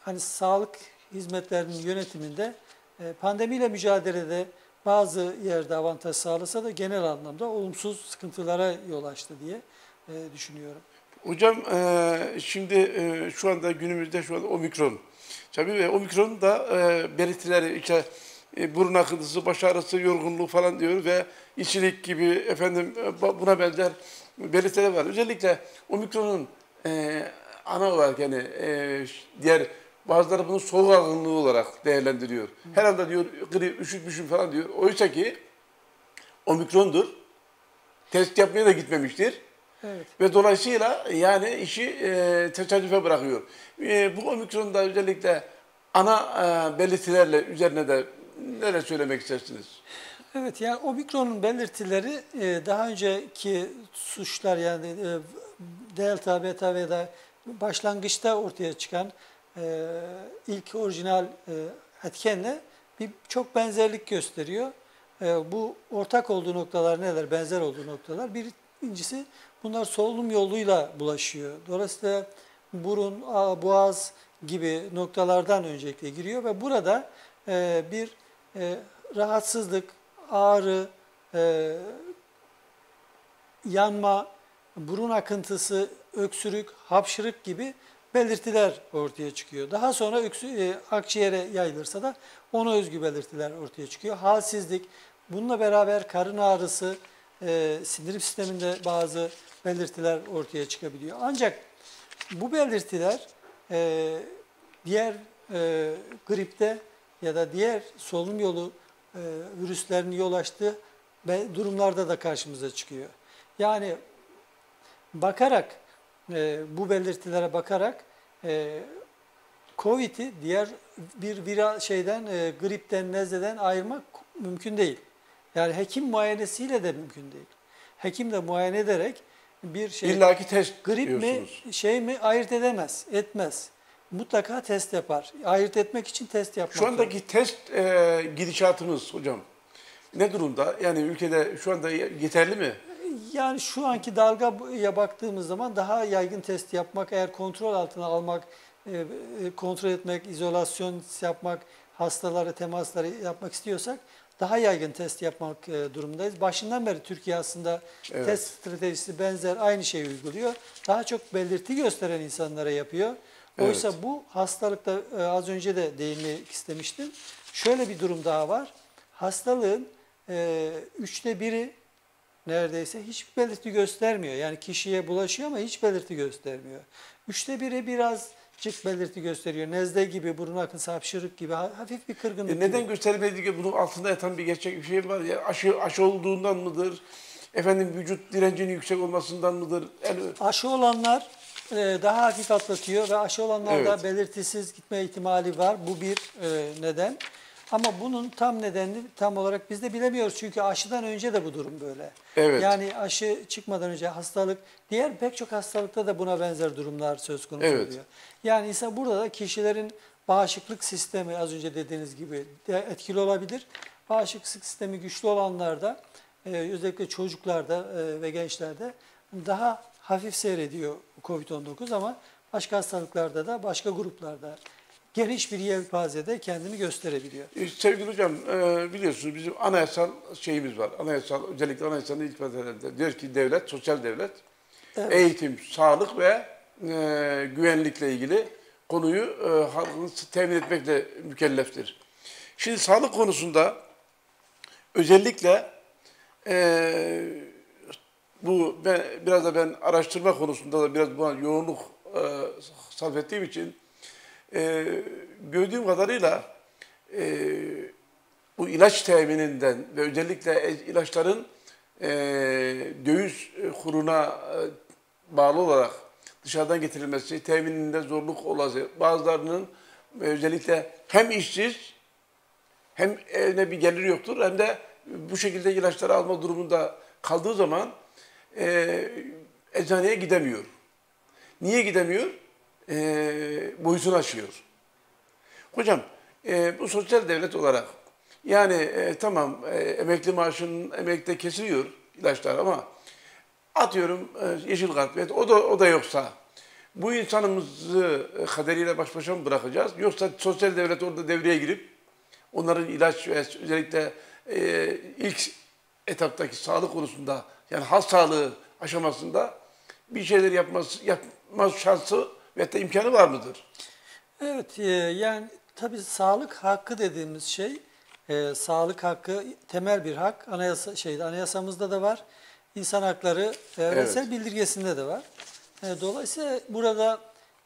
hani sağlık hizmetlerinin yönetiminde e, pandemiyle mücadelede bazı yerde avantaj sağlasa da genel anlamda olumsuz sıkıntılara yol açtı diye e, düşünüyorum. Hocam e, şimdi e, şu anda günümüzde şu anda omikron. Tabii ve omikron da e, belirtileri işte e, burun akıntısı, baş ağrısı, yorgunluğu falan diyor ve içilik gibi efendim e, buna benzer belirtiler var. Özellikle omikronun e, ana olarak yani e, diğer bazıları bunu soğuk algınlığı olarak değerlendiriyor. Herhalde diyor grip, üşütmüşüm falan diyor. Oysa ki omikrondur. Test yapmaya da gitmemiştir. Evet. Ve dolayısıyla yani işi e, tesadüfe bırakıyor. E, bu omikronda özellikle ana e, belirtilerle üzerine de neler söylemek istersiniz? Evet yani omikronun belirtileri e, daha önceki suçlar yani e, delta, beta ve da başlangıçta ortaya çıkan e, ilk orijinal e, etkenle bir çok benzerlik gösteriyor. E, bu ortak olduğu noktalar neler? Benzer olduğu noktalar. Birincisi bunlar solunum yoluyla bulaşıyor. Dolayısıyla burun, boğaz gibi noktalardan öncelikle giriyor ve burada e, bir e, rahatsızlık, ağrı, e, yanma, burun akıntısı, öksürük, hapşırık gibi belirtiler ortaya çıkıyor. Daha sonra e, akciğere yayılırsa da ona özgü belirtiler ortaya çıkıyor. Halsizlik, bununla beraber karın ağrısı, e, sindirim sisteminde bazı belirtiler ortaya çıkabiliyor. Ancak bu belirtiler e, diğer e, gripte ya da diğer solunum yolu e, virüslerin yol açtığı durumlarda da karşımıza çıkıyor. Yani bakarak e, bu belirtilere bakarak e, COVID'i diğer bir viral şeyden e, gripten nezleden ayırmak mümkün değil. Yani hekim muayenesiyle de mümkün değil. Hekim de muayene ederek bir şey İlla ki test grip mi diyorsunuz. şey mi ayırt edemez, etmez. Mutlaka test yapar. Ayırt etmek için test yapmak. Şu zorunda. andaki test e, gidişatımız hocam ne durumda? Yani ülkede şu anda yeterli mi? Yani şu anki dalgaya baktığımız zaman daha yaygın test yapmak, eğer kontrol altına almak, e, e, kontrol etmek, izolasyon yapmak, hastaları, temasları yapmak istiyorsak daha yaygın test yapmak e, durumundayız. Başından beri Türkiye aslında Evet. test stratejisi benzer aynı şeyi uyguluyor. Daha çok belirti gösteren insanlara yapıyor. Oysa Evet. bu hastalıkta e, az önce de değinmek istemiştim. Şöyle bir durum daha var. Hastalığın e, üçte biri neredeyse hiç belirti göstermiyor. Yani kişiye bulaşıyor ama hiç belirti göstermiyor. Üçte biri birazcık belirti gösteriyor. Nezle gibi, burun akıntısı, hapşırık gibi, ha- hafif bir kırgınlık E neden göstermediği ki bunun altında yatan bir gerçek bir şey var ya aşı aşı olduğundan mıdır? Efendim vücut direncinin yüksek olmasından mıdır? Yani Aşı olanlar e, daha hafif atlatıyor ve aşı olanlarda Evet. belirtisiz gitme ihtimali var. Bu bir e, neden. Ama bunun tam nedenini tam olarak biz de bilemiyoruz. Çünkü aşıdan önce de bu durum böyle. Evet. Yani aşı çıkmadan önce hastalık, diğer pek çok hastalıkta da buna benzer durumlar söz konusu Evet. oluyor. Yani ise burada da kişilerin bağışıklık sistemi az önce dediğiniz gibi etkili olabilir. Bağışıklık sistemi güçlü olanlarda e, özellikle çocuklarda e, ve gençlerde daha hafif seyrediyor COVID-19 ama başka hastalıklarda da başka gruplarda geniş bir yelpazede kendini gösterebiliyor. E, Sevgili hocam e, biliyorsunuz bizim anayasal şeyimiz var. Anayasal özellikle anayasanın ilk maddelerinde diyor ki devlet, sosyal devlet Evet. eğitim, sağlık ve e, güvenlikle ilgili konuyu e, halkın temin etmekle mükelleftir. Şimdi sağlık konusunda özellikle e, bu ben, biraz da ben araştırma konusunda da biraz buna yoğunluk e, sarf ettiğim için e, gördüğüm kadarıyla e, bu ilaç temininden ve özellikle ilaçların e, döviz kuruna e, bağlı olarak dışarıdan getirilmesi temininde zorluk olası. Bazılarının e, özellikle hem işsiz hem evine bir gelir yoktur hem de bu şekilde ilaçları alma durumunda kaldığı zaman e, eczaneye gidemiyor. Niye gidemiyor? E, boyutunu aşıyor. Hocam e, bu sosyal devlet olarak yani e, tamam e, emekli maaşının emekte kesiliyor ilaçlar ama atıyorum e, yeşil kart o da o da yoksa bu insanımızı e, kaderiyle baş başa mı bırakacağız? Yoksa sosyal devlet orada devreye girip onların ilaç ve özellikle e, ilk etaptaki sağlık konusunda yani halk sağlığı aşamasında bir şeyler yapması, yapma şansı ve da imkanı var mıdır? Evet, e, yani tabii sağlık hakkı dediğimiz şey, e, sağlık hakkı temel bir hak. Anayasa şeyde anayasamızda da var. İnsan hakları evrensel bildirgesinde de var. E, dolayısıyla burada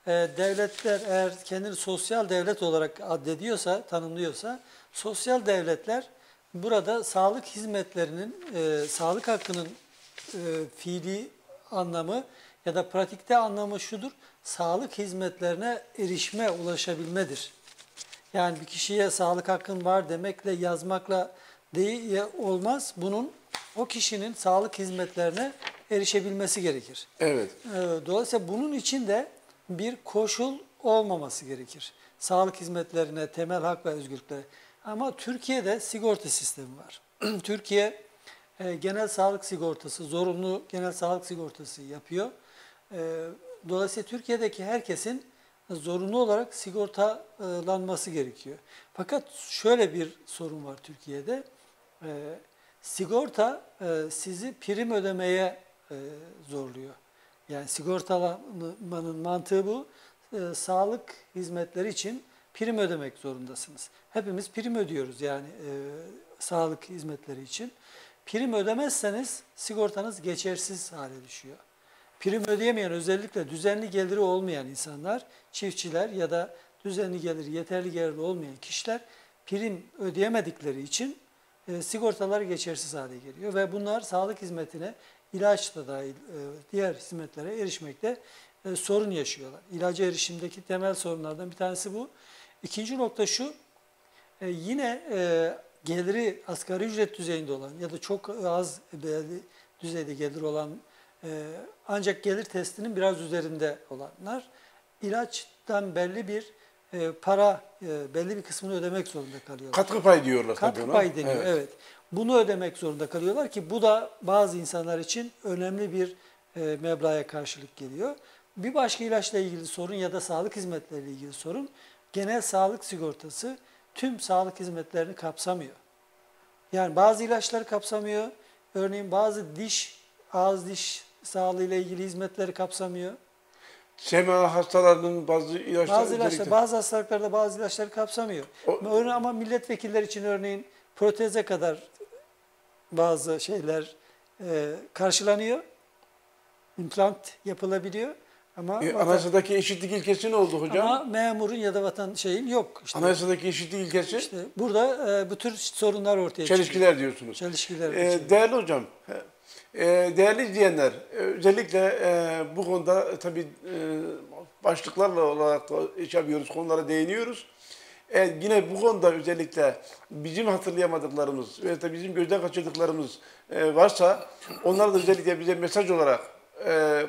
e, devletler eğer kendini sosyal devlet olarak addediyorsa, tanımlıyorsa, sosyal devletler burada sağlık hizmetlerinin, e, sağlık hakkının e, fiili anlamı ya da pratikte anlamı şudur. Sağlık hizmetlerine erişme, ulaşabilmedir. Yani bir kişiye sağlık hakkın var demekle, yazmakla değil olmaz. Bunun o kişinin sağlık hizmetlerine erişebilmesi gerekir. Evet. Ee, Dolayısıyla bunun için de bir koşul olmaması gerekir. Sağlık hizmetlerine, temel hak ve özgürlüklere. Ama Türkiye'de sigorta sistemi var. Türkiye e, genel sağlık sigortası, zorunlu genel sağlık sigortası yapıyor. Dolayısıyla Türkiye'deki herkesin zorunlu olarak sigortalanması gerekiyor. Fakat şöyle bir sorun var Türkiye'de. E, sigorta e, sizi prim ödemeye e, zorluyor. Yani sigortalamanın mantığı bu. E, sağlık hizmetleri için prim ödemek zorundasınız. Hepimiz prim ödüyoruz yani e, sağlık hizmetleri için. Prim ödemezseniz sigortanız geçersiz hale düşüyor. Prim ödeyemeyen özellikle düzenli geliri olmayan insanlar, çiftçiler ya da düzenli geliri, yeterli geliri olmayan kişiler prim ödeyemedikleri için e, sigortalar geçersiz hale geliyor ve bunlar sağlık hizmetine ilaç da dahil e, diğer hizmetlere erişmekte e, sorun yaşıyorlar. İlaca erişimdeki temel sorunlardan bir tanesi bu. İkinci nokta şu, e, yine e, geliri asgari ücret düzeyinde olan ya da çok az belli düzeyde gelir olan ancak gelir testinin biraz üzerinde olanlar ilaçtan belli bir e, para, e, belli bir kısmını ödemek zorunda kalıyorlar. Katkı payı diyorlar tabii Katkı ona. payı deniyor, Evet. evet. Bunu ödemek zorunda kalıyorlar ki bu da bazı insanlar için önemli bir e, meblağa karşılık geliyor. Bir başka ilaçla ilgili sorun ya da sağlık hizmetleriyle ilgili sorun, genel sağlık sigortası tüm sağlık hizmetlerini kapsamıyor. Yani bazı ilaçları kapsamıyor, örneğin bazı diş, ağız diş sağlığı ile ilgili hizmetleri kapsamıyor. SMA hastalarının bazı ilaçlar Bazı ilaçlar, bazı hastalıklarda bazı ilaçları kapsamıyor. O- Örneğin ama milletvekiller için örneğin proteze kadar bazı şeyler e, karşılanıyor. İmplant yapılabiliyor. Ama, E, vatan- anayasadaki eşitlik ilkesi ne oldu hocam? ama memurun ya da vatan şeyin yok. İşte, Anayasadaki eşitlik ilkesi işte burada e, bu tür sorunlar ortaya çıkıyor. çelişkiler diyorsunuz. Çelişkiler. Çıkıyor. değerli hocam, e, değerli izleyenler, özellikle e, bu konuda e, tabii e, başlıklarla olarak da iş yapıyoruz, konulara değiniyoruz. E, yine bu konuda özellikle bizim hatırlayamadıklarımız ve da bizim gözden kaçırdıklarımız varsa onları da özellikle bize mesaj olarak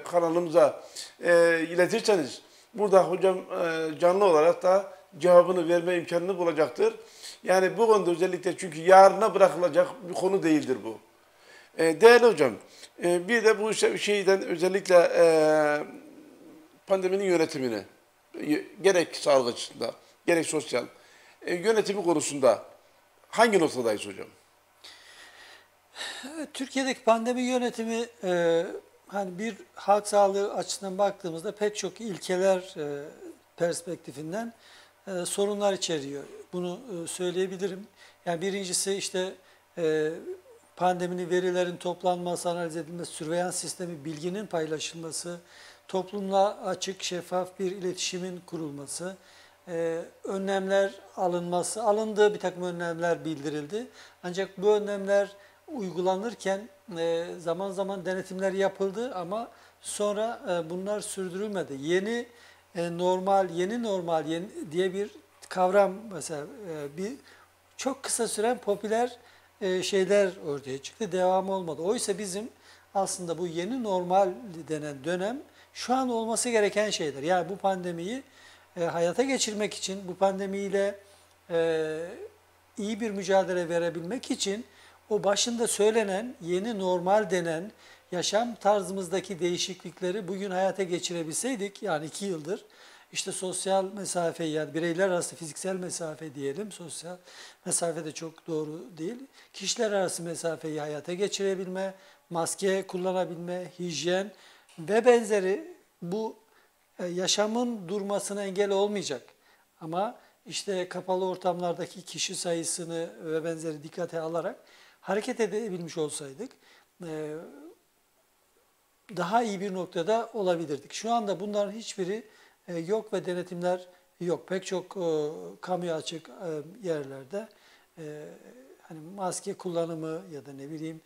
kanalımıza iletirseniz burada hocam canlı olarak da cevabını verme imkanını bulacaktır. Yani bu konuda özellikle çünkü yarına bırakılacak bir konu değildir bu. E, değerli hocam, e, bir de bu işte şeyden özellikle e, pandeminin yönetimini gerek sağlık açısından gerek sosyal yönetimi konusunda hangi noktadayız hocam? Türkiye'deki pandemi yönetimi hani bir halk sağlığı açısından baktığımızda pek çok ilkeler perspektifinden sorunlar içeriyor. Bunu söyleyebilirim. Yani birincisi işte pandeminin verilerin toplanması, analiz edilmesi, sürveyans sistemi, bilginin paylaşılması, toplumla açık, şeffaf bir iletişimin kurulması, e, önlemler alınması, alındığı bir takım önlemler bildirildi. Ancak bu önlemler uygulanırken e, zaman zaman denetimler yapıldı ama sonra e, bunlar sürdürülmedi. Yeni e, normal, yeni normal yeni, diye bir kavram mesela e, bir çok kısa süren popüler e, şeyler ortaya çıktı. Devam olmadı. Oysa bizim aslında bu yeni normal denen dönem şu an olması gereken şeyler. Yani bu pandemiyi e, hayata geçirmek için, bu pandemiyle e, iyi bir mücadele verebilmek için o başında söylenen yeni normal denen yaşam tarzımızdaki değişiklikleri bugün hayata geçirebilseydik, yani iki yıldır işte sosyal mesafe yani bireyler arası fiziksel mesafe diyelim, sosyal mesafe de çok doğru değil. Kişiler arası mesafeyi hayata geçirebilme, maske kullanabilme, hijyen, ve benzeri bu e, yaşamın durmasına engel olmayacak. Ama işte kapalı ortamlardaki kişi sayısını ve benzeri dikkate alarak hareket edebilmiş olsaydık e, daha iyi bir noktada olabilirdik. Şu anda bunların hiçbiri yok ve denetimler yok. Pek çok kamu açık yerlerde hani maske kullanımı ya da ne bileyim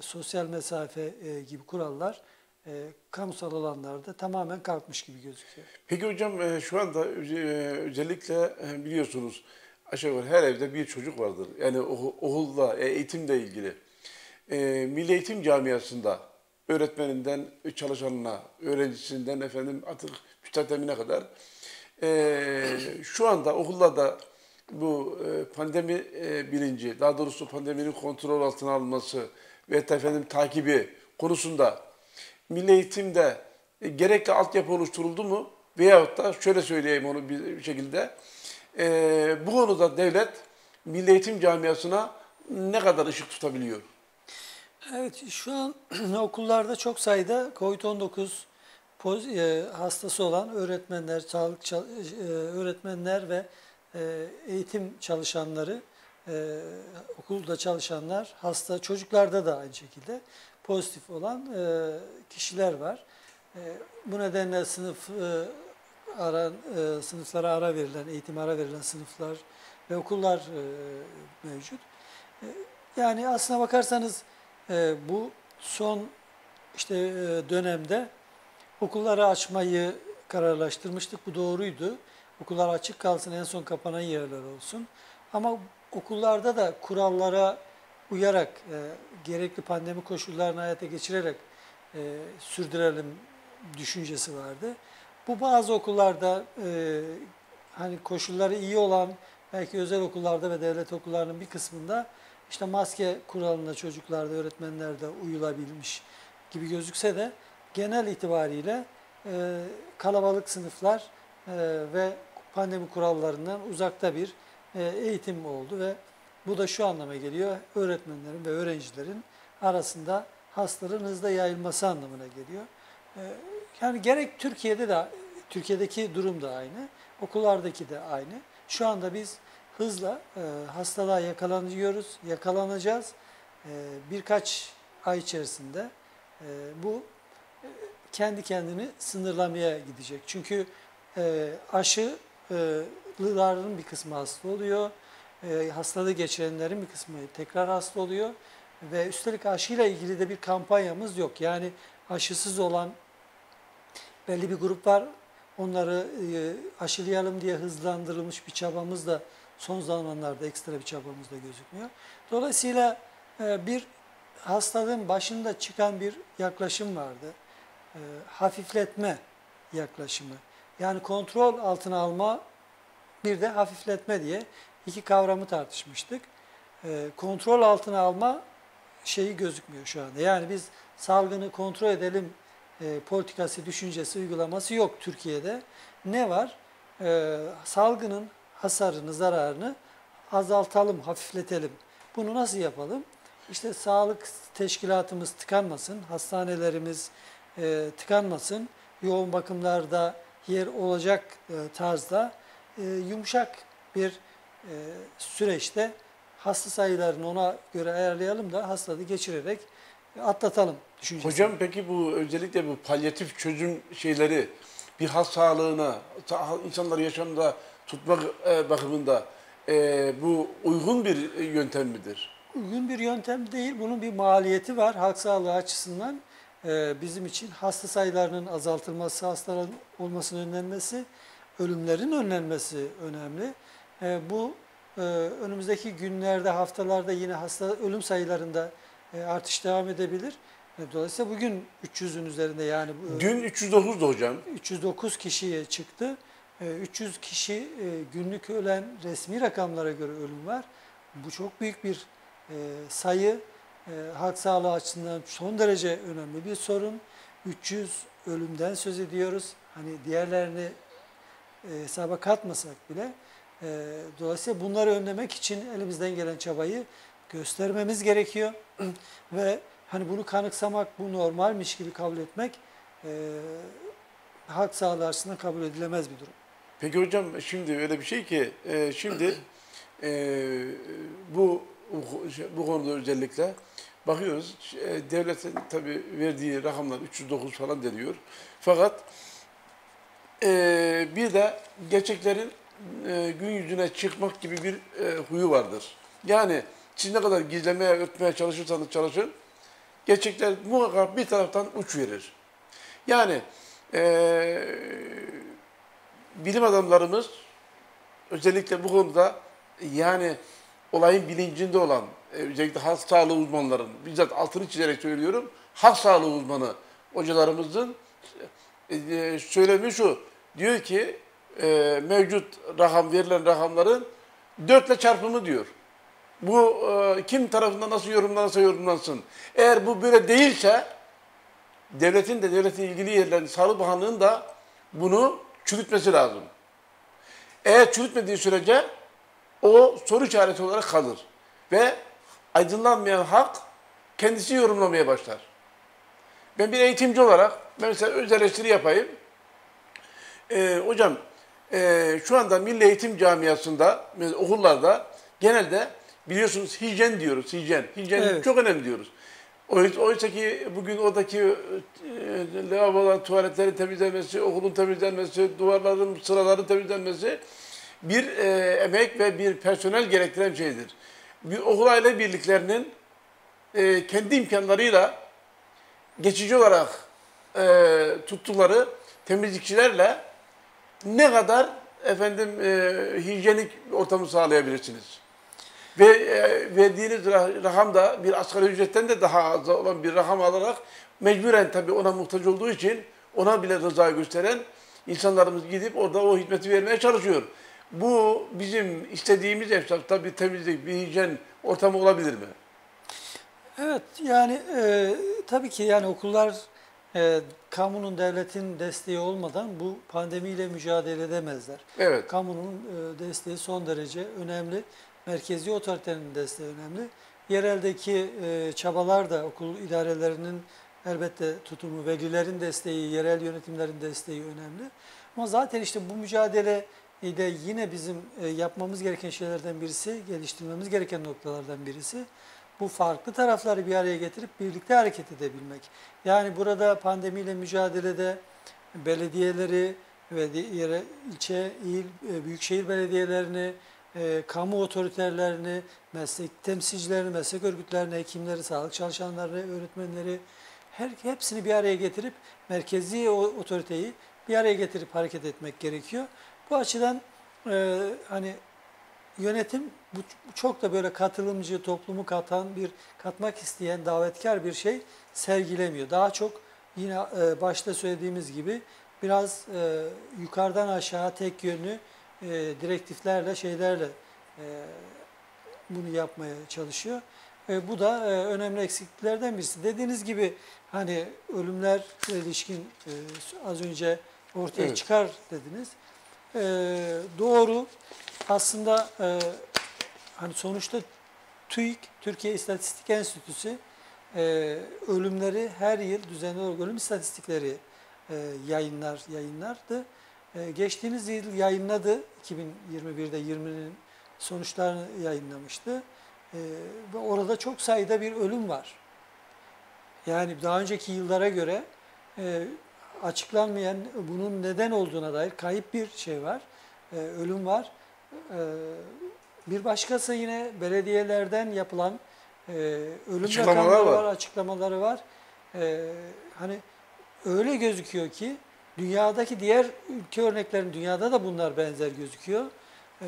sosyal mesafe gibi kurallar e, kamusal alanlarda tamamen kalkmış gibi gözüküyor. Peki hocam e, şu anda e, özellikle e, biliyorsunuz aşağı yukarı her evde bir çocuk vardır. Yani okulla, e, eğitimle ilgili. E, Milli Eğitim Camiası'nda öğretmeninden çalışanına, öğrencisinden efendim artık müstatemine kadar e, şu anda okullarda bu e, pandemi e, bilinci, daha doğrusu pandeminin kontrol altına alınması ve efendim takibi konusunda milli eğitimde e, gerekli altyapı oluşturuldu mu? Veyahut da şöyle söyleyeyim onu bir şekilde. E, bu konuda devlet milli eğitim camiasına ne kadar ışık tutabiliyor? Evet şu an okullarda çok sayıda COVID-19 e, hastası olan öğretmenler, sağlık e, öğretmenler ve eğitim çalışanları, okulda çalışanlar, hasta çocuklarda da aynı şekilde pozitif olan e, kişiler var. E, bu nedenle sınıf e, ara, e, sınıflara ara verilen, eğitim ara verilen sınıflar ve okullar e, mevcut. E, yani aslına bakarsanız e, bu son işte e, dönemde okulları açmayı kararlaştırmıştık. Bu doğruydu. Okullar açık kalsın, en son kapanan yerler olsun. Ama okullarda da kurallara uyarak, e, gerekli pandemi koşullarını hayata geçirerek e, sürdürelim düşüncesi vardı. Bu bazı okullarda e, hani koşulları iyi olan belki özel okullarda ve devlet okullarının bir kısmında işte maske kuralına çocuklarda, öğretmenlerde uyulabilmiş gibi gözükse de genel itibariyle e, kalabalık sınıflar e, ve pandemi kurallarından uzakta bir e, eğitim oldu ve bu da şu anlama geliyor, öğretmenlerin ve öğrencilerin arasında hastalığın hızla yayılması anlamına geliyor. Ee, yani gerek Türkiye'de de, Türkiye'deki durum da aynı, okullardaki de aynı. Şu anda biz hızla e, hastalığa yakalanıyoruz, yakalanacağız. E, birkaç ay içerisinde e, bu e, kendi kendini sınırlamaya gidecek. Çünkü e, aşıların bir kısmı hasta oluyor e, hastalığı geçirenlerin bir kısmı tekrar hasta oluyor. Ve üstelik aşıyla ilgili de bir kampanyamız yok. Yani aşısız olan belli bir grup var. Onları e, aşılayalım diye hızlandırılmış bir çabamız da son zamanlarda ekstra bir çabamız da gözükmüyor. Dolayısıyla e, bir hastalığın başında çıkan bir yaklaşım vardı. E, hafifletme yaklaşımı. Yani kontrol altına alma bir de hafifletme diye iki kavramı tartışmıştık. E, kontrol altına alma şeyi gözükmüyor şu anda. Yani biz salgını kontrol edelim e, politikası, düşüncesi, uygulaması yok Türkiye'de. Ne var? E, salgının hasarını, zararını azaltalım, hafifletelim. Bunu nasıl yapalım? İşte sağlık teşkilatımız tıkanmasın, hastanelerimiz e, tıkanmasın, yoğun bakımlarda yer olacak e, tarzda e, yumuşak bir e, süreçte hasta sayılarını ona göre ayarlayalım da hastalığı geçirerek atlatalım düşüncesi. Hocam peki bu özellikle bu palyatif çözüm şeyleri bir has sağlığına, insanları yaşamda tutmak e, bakımında e, bu uygun bir yöntem midir? Uygun bir yöntem değil. Bunun bir maliyeti var halk sağlığı açısından. E, bizim için hasta sayılarının azaltılması, hastaların olmasının önlenmesi, ölümlerin önlenmesi önemli. E, bu e, önümüzdeki günlerde, haftalarda yine hasta ölüm sayılarında e, artış devam edebilir. Dolayısıyla bugün 300'ün üzerinde yani. Dün 309'du hocam. 309 kişiye çıktı. 300 kişi günlük ölen resmi rakamlara göre ölüm var. Bu çok büyük bir sayı. Halk sağlığı açısından son derece önemli bir sorun. 300 ölümden söz ediyoruz. Hani diğerlerini hesaba katmasak bile ee, dolayısıyla bunları önlemek için elimizden gelen çabayı göstermemiz gerekiyor. Ve hani bunu kanıksamak, bu normalmiş gibi kabul etmek e, halk sağlığı açısından kabul edilemez bir durum. Peki hocam şimdi öyle bir şey ki e, şimdi e, bu bu konuda özellikle bakıyoruz e, devletin tabi verdiği rakamlar 309 falan deniyor. Fakat e, bir de gerçeklerin e, gün yüzüne çıkmak gibi bir huyu vardır. Yani siz ne kadar gizlemeye, örtmeye çalışırsanız çalışın, gerçekler muhakkak bir taraftan uç verir. Yani e, bilim adamlarımız özellikle bu konuda yani olayın bilincinde olan e, özellikle halk sağlığı uzmanların bizzat altını çizerek söylüyorum halk sağlığı uzmanı hocalarımızın e, söylemi şu diyor ki e, mevcut rakam verilen rakamların dörtle çarpımı diyor. Bu e, kim tarafından nasıl yorumlanırsa yorumlansın. Eğer bu böyle değilse devletin de devletin ilgili yerlerin Sağlık Bakanlığı'nın da bunu çürütmesi lazım. Eğer çürütmediği sürece o soru işareti olarak kalır. Ve aydınlanmayan halk kendisi yorumlamaya başlar. Ben bir eğitimci olarak mesela öz eleştiri yapayım. Ee, hocam e, şu anda milli eğitim camiasında, okullarda genelde biliyorsunuz hijyen diyoruz, hijyen. Hijyen Evet. çok önemli diyoruz. Oy- Oysa ki bugün oradaki e, lavaboların, tuvaletlerin temizlenmesi, okulun temizlenmesi, duvarların, sıraların temizlenmesi bir e, emek ve bir personel gerektiren şeydir. Bir okul aile birliklerinin e, kendi imkanlarıyla geçici olarak e, tuttukları temizlikçilerle ne kadar efendim e, hijyenik ortamı sağlayabilirsiniz? Ve e, verdiğiniz ra- rakam da bir asgari ücretten de daha az olan bir rakam alarak mecburen tabii ona muhtaç olduğu için ona bile rıza gösteren insanlarımız gidip orada o hizmeti vermeye çalışıyor. Bu bizim istediğimiz efsafta bir temizlik, bir hijyen ortamı olabilir mi? Evet yani e, tabii ki yani okullar e, kamunun devletin desteği olmadan bu pandemiyle mücadele edemezler. Evet. Kamunun e, desteği son derece önemli. Merkezi otoritenin desteği önemli. Yereldeki e, çabalar da okul idarelerinin elbette tutumu, velilerin desteği, yerel yönetimlerin desteği önemli. Ama zaten işte bu mücadele de yine bizim e, yapmamız gereken şeylerden birisi, geliştirmemiz gereken noktalardan birisi bu farklı tarafları bir araya getirip birlikte hareket edebilmek. Yani burada pandemiyle mücadelede belediyeleri ve yere ilçe, il, e, büyükşehir belediyelerini, e, kamu otoriterlerini, meslek temsilcilerini, meslek örgütlerini, hekimleri, sağlık çalışanlarını, öğretmenleri her hepsini bir araya getirip merkezi otoriteyi bir araya getirip hareket etmek gerekiyor. Bu açıdan e, hani yönetim bu çok da böyle katılımcı, toplumu katan bir katmak isteyen davetkar bir şey sergilemiyor. Daha çok yine e, başta söylediğimiz gibi biraz e, yukarıdan aşağı tek yönlü e, direktiflerle şeylerle e, bunu yapmaya çalışıyor. E, bu da e, önemli eksikliklerden birisi. Dediğiniz gibi hani ölümler ilişkin e, az önce ortaya Evet. çıkar dediniz. E, doğru. Aslında e, hani sonuçta TÜİK, Türkiye İstatistik Enstitüsü e, ölümleri her yıl düzenli olarak ölüm istatistikleri e, yayınlar yayınlardı. E, geçtiğimiz yıl yayınladı. 2021'de 20'nin sonuçlarını yayınlamıştı. E, ve orada çok sayıda bir ölüm var. Yani daha önceki yıllara göre e, açıklanmayan bunun neden olduğuna dair kayıp bir şey var. E, ölüm var. E, bir başkası yine belediyelerden yapılan e, ölüm rakamları var. var, açıklamaları var. E, hani öyle gözüküyor ki dünyadaki diğer ülke örneklerin dünyada da bunlar benzer gözüküyor. E,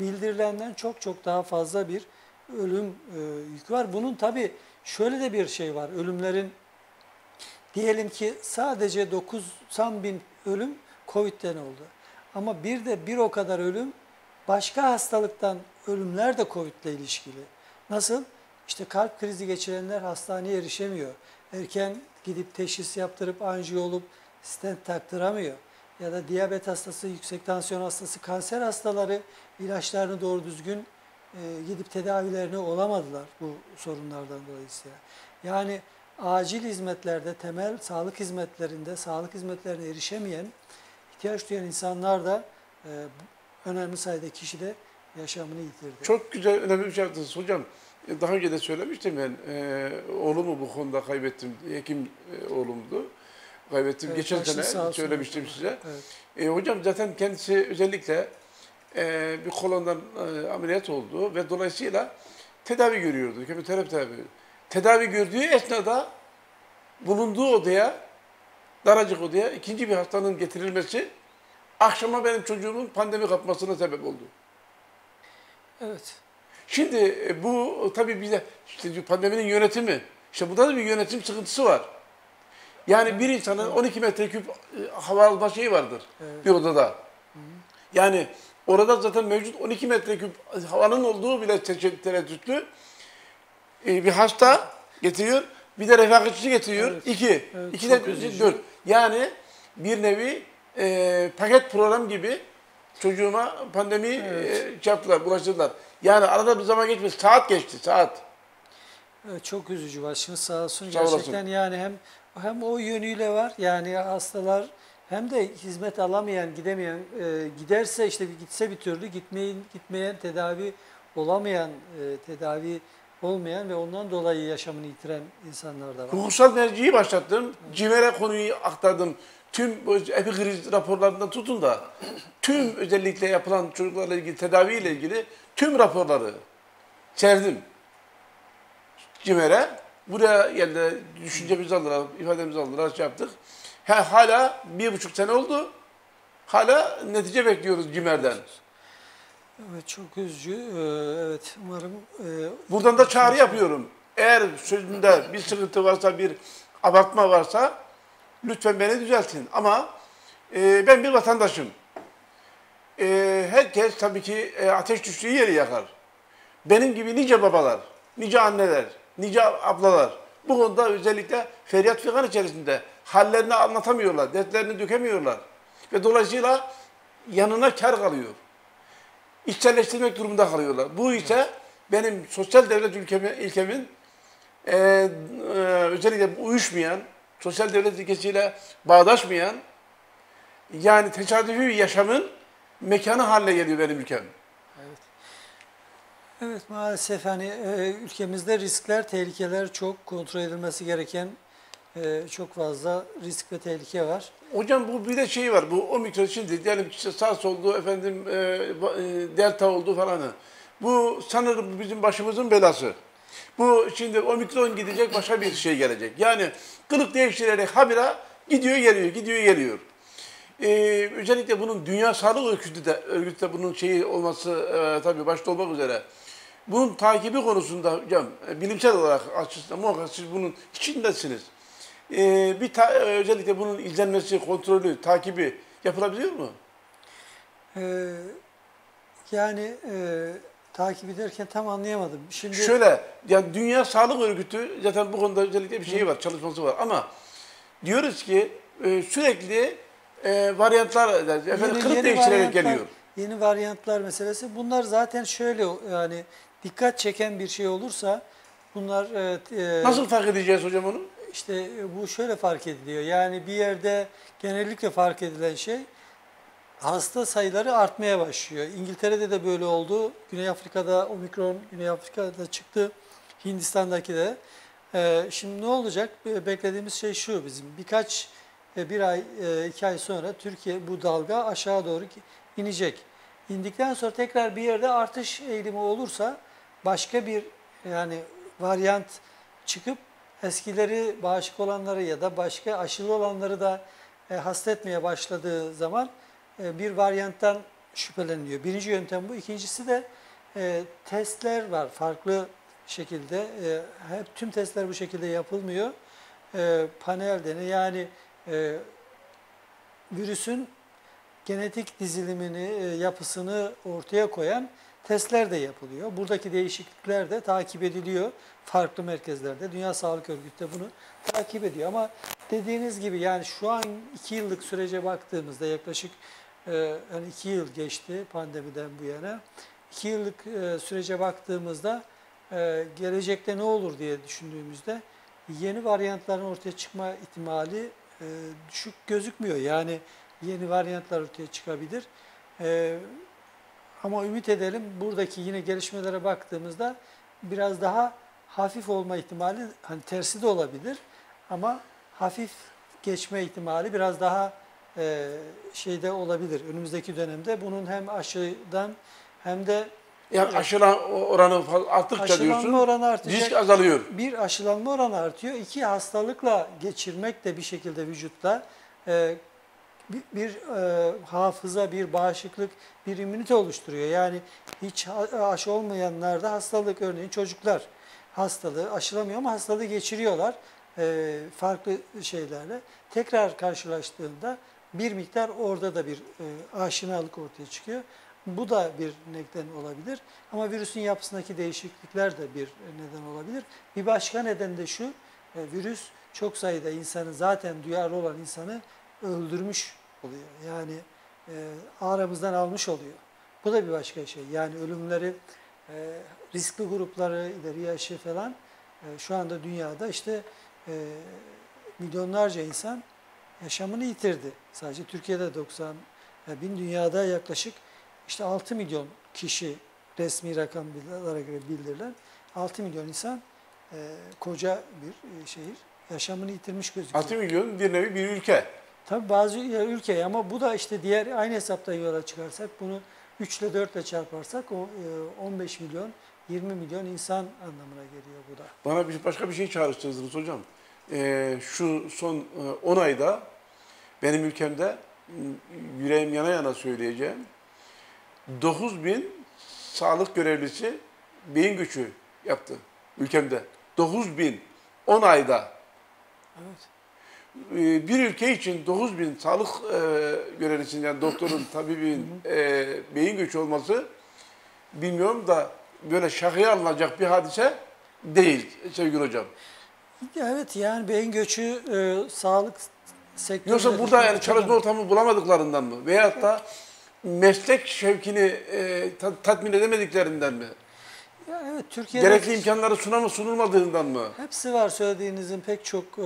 bildirilenden çok çok daha fazla bir ölüm e, yükü var. Bunun tabii şöyle de bir şey var. Ölümlerin diyelim ki sadece 90 bin ölüm Covid'den oldu. Ama bir de bir o kadar ölüm başka hastalıktan ölümler de Covid ile ilişkili. Nasıl? İşte kalp krizi geçirenler hastaneye erişemiyor. Erken gidip teşhis yaptırıp anjiyo olup stent taktıramıyor. Ya da diyabet hastası, yüksek tansiyon hastası, kanser hastaları ilaçlarını doğru düzgün e, gidip tedavilerini olamadılar bu sorunlardan dolayısıyla. Yani acil hizmetlerde, temel sağlık hizmetlerinde, sağlık hizmetlerine erişemeyen, ihtiyaç duyan insanlar da e, önemli sayıda kişi de yaşamını yitirdi. Çok güzel, önemli bir şey yaptınız hocam. E, Daha önce de söylemiştim ben. E, oğlumu bu konuda kaybettim. Hekim e, oğlumdu. Kaybettim. Evet, Geçen sene olsun söylemiştim hocam. size. Evet. E, hocam zaten kendisi özellikle e, bir kolondan e, ameliyat oldu ve dolayısıyla tedavi görüyordu. Kemoterapi tedavi. Tedavi gördüğü esnada bulunduğu odaya, daracık odaya ikinci bir hastanın getirilmesi akşama benim çocuğumun pandemi kapmasına sebep oldu. evet. Şimdi e, bu tabii bize işte pandeminin yönetimi, işte burada da bir yönetim sıkıntısı var. Yani bir insanın 12 metreküp e, hava alma şeyi vardır Evet. bir odada. Yani orada zaten mevcut 12 metreküp havanın olduğu bile te- tereddütlü. E, bir hasta getiriyor, bir de refakatçi getiriyor. Evet. İki. Evet, İki de üzücü. dört. Yani bir nevi e, paket program gibi çocuğuma pandemiyi e, şey yaptılar, bulaştırdılar. Yani arada bir zaman geçmedi. Saat geçti, saat. Evet, çok üzücü başınız sağ olsun. Sağ olasın. Gerçekten yani hem hem o yönüyle var yani hastalar hem de hizmet alamayan, gidemeyen, e, giderse işte bir gitse bir türlü gitmeyin, gitmeyen, tedavi olamayan, e, tedavi olmayan ve ondan dolayı yaşamını yitiren insanlar da var. Hukuksal merciyi başlattım. CİMER'e konuyu aktardım. Tüm epikriz raporlarından tutun da tüm özellikle yapılan çocuklarla ilgili tedaviyle ilgili tüm raporları serdim. CİMER'e. Buraya geldi, düşüncemizi aldılar, ifademizi aldılar, şey yaptık. Ha, hala bir buçuk sene oldu. Hala netice bekliyoruz CİMER'den. Evet çok üzücü. Ee, Evet umarım e, Buradan da çağrı yapıyorum. Eğer sözünde bir sıkıntı varsa, bir abartma varsa lütfen beni düzeltin. Ama e, ben bir vatandaşım. E, herkes tabii ki e, ateş düştüğü yeri yakar. Benim gibi nice babalar, nice anneler, nice ablalar bu konuda özellikle feryat figan içerisinde hallerini anlatamıyorlar, dertlerini dökemiyorlar. Ve dolayısıyla yanına kar kalıyor içselleştirmek durumunda kalıyorlar. Bu ise benim sosyal devlet ülkemi, ilkemin e, e, özellikle uyuşmayan, sosyal devlet ilkesiyle bağdaşmayan, yani tesadüfi bir yaşamın mekanı haline geliyor benim ülkem. Evet maalesef hani e, ülkemizde riskler, tehlikeler çok kontrol edilmesi gereken e, çok fazla risk ve tehlike var. Hocam bu bir de şey var, bu omikron şimdi diyelim ki işte SARS oldu, efendim e, e, delta oldu falan. Bu sanırım bizim başımızın belası. Bu şimdi omikron gidecek başka bir şey gelecek. Yani kılık değiştirerek habire gidiyor geliyor, gidiyor geliyor. Ee, özellikle bunun Dünya Sağlık Örgütü de, örgütü de bunun şeyi olması e, tabii başta olmak üzere. Bunun takibi konusunda hocam e, bilimsel olarak açısından muhakkak siz bunun içindesiniz. Ee, bir ta- e, özellikle bunun izlenmesi, kontrolü, takibi yapılabiliyor mu? Ee, yani e, takip ederken tam anlayamadım. Şimdi Şöyle, yani Dünya Sağlık Örgütü zaten bu konuda özellikle bir şeyi var, çalışması var ama diyoruz ki e, sürekli e, varyantlar, efendim kılık değiştirerek geliyor. Yeni varyantlar meselesi. Bunlar zaten şöyle yani dikkat çeken bir şey olursa bunlar e, e, Nasıl fark edeceğiz hocam onu? İşte e, bu şöyle fark ediliyor. Yani bir yerde genellikle fark edilen şey hasta sayıları artmaya başlıyor. İngiltere'de de böyle oldu. Güney Afrika'da omikron Güney Afrika'da çıktı. Hindistan'daki de. Ee, şimdi ne olacak? Be- Beklediğimiz şey şu bizim. Birkaç e, bir ay, e, iki ay sonra Türkiye bu dalga aşağı doğru inecek. İndikten sonra tekrar bir yerde artış eğilimi olursa başka bir yani varyant çıkıp eskileri bağışık olanları ya da başka aşılı olanları da e, hasta etmeye başladığı zaman e, bir varyanttan şüpheleniliyor. Birinci yöntem bu. İkincisi de e, testler var farklı şekilde. E, hep tüm testler bu şekilde yapılmıyor. E, panel deney yani e, virüsün genetik dizilimini, e, yapısını ortaya koyan testler de yapılıyor. Buradaki değişiklikler de takip ediliyor farklı merkezlerde. Dünya Sağlık Örgütü de bunu takip ediyor. Ama dediğiniz gibi yani şu an iki yıllık sürece baktığımızda yaklaşık e, yani iki yıl geçti pandemiden bu yana. İki yıllık e, sürece baktığımızda e, gelecekte ne olur diye düşündüğümüzde yeni varyantların ortaya çıkma ihtimali düşük gözükmüyor. Yani yeni varyantlar ortaya çıkabilir. E, ama ümit edelim buradaki yine gelişmelere baktığımızda biraz daha hafif olma ihtimali hani tersi de olabilir ama hafif geçme ihtimali biraz daha e, şeyde olabilir. Önümüzdeki dönemde bunun hem aşıdan hem de Yani aşılan oranı arttıkça aşılanma diyorsun. oranı artacak. Risk azalıyor. Bir aşılanma oranı artıyor. İki hastalıkla geçirmek de bir şekilde vücutta e, bir, e, hafıza, bir bağışıklık, bir immünite oluşturuyor. Yani hiç aşı olmayanlarda hastalık örneğin çocuklar hastalığı aşılamıyor ama hastalığı geçiriyorlar e, farklı şeylerle. Tekrar karşılaştığında bir miktar orada da bir e, aşinalık ortaya çıkıyor. Bu da bir neden olabilir. Ama virüsün yapısındaki değişiklikler de bir neden olabilir. Bir başka neden de şu, e, virüs çok sayıda insanı zaten duyarlı olan insanı öldürmüş oluyor. Yani e, aramızdan almış oluyor. Bu da bir başka şey. Yani ölümleri, e, riskli grupları, ileri yaşı falan e, şu anda dünyada işte e, milyonlarca insan yaşamını yitirdi. Sadece Türkiye'de 90 bin, dünyada yaklaşık işte 6 milyon kişi resmi rakamlara göre bildirilen 6 milyon insan e, koca bir e, şehir yaşamını yitirmiş gözüküyor. 6 milyon bir nevi bir ülke. Tabii bazı ülke ama bu da işte diğer aynı hesaptan yola çıkarsak bunu 3 ile 4 ile çarparsak o e, 15 milyon 20 milyon insan anlamına geliyor bu da. Bana bir, başka bir şey çağrıştırdınız hocam. Ee, şu son e, 10 ayda benim ülkemde yüreğim yana yana söyleyeceğim. 9 bin sağlık görevlisi beyin göçü yaptı ülkemde. 9 bin 10 ayda. Evet. Ee, bir ülke için 9 bin sağlık e, görevlisinin yani doktorun, tabibin e, beyin göçü olması bilmiyorum da böyle şakaya alınacak bir hadise değil sevgili hocam. Evet yani beyin göçü e, sağlık sektörü. Yoksa burada yani çalışma ortamı bulamadıklarından mı? Veyahut da meslek şevkini e, ta- tatmin edemediklerinden mi? Ya evet Türkiye'de Gerekli imkanları sunama sunulmadığından mı? hepsi var söylediğinizin pek çok e,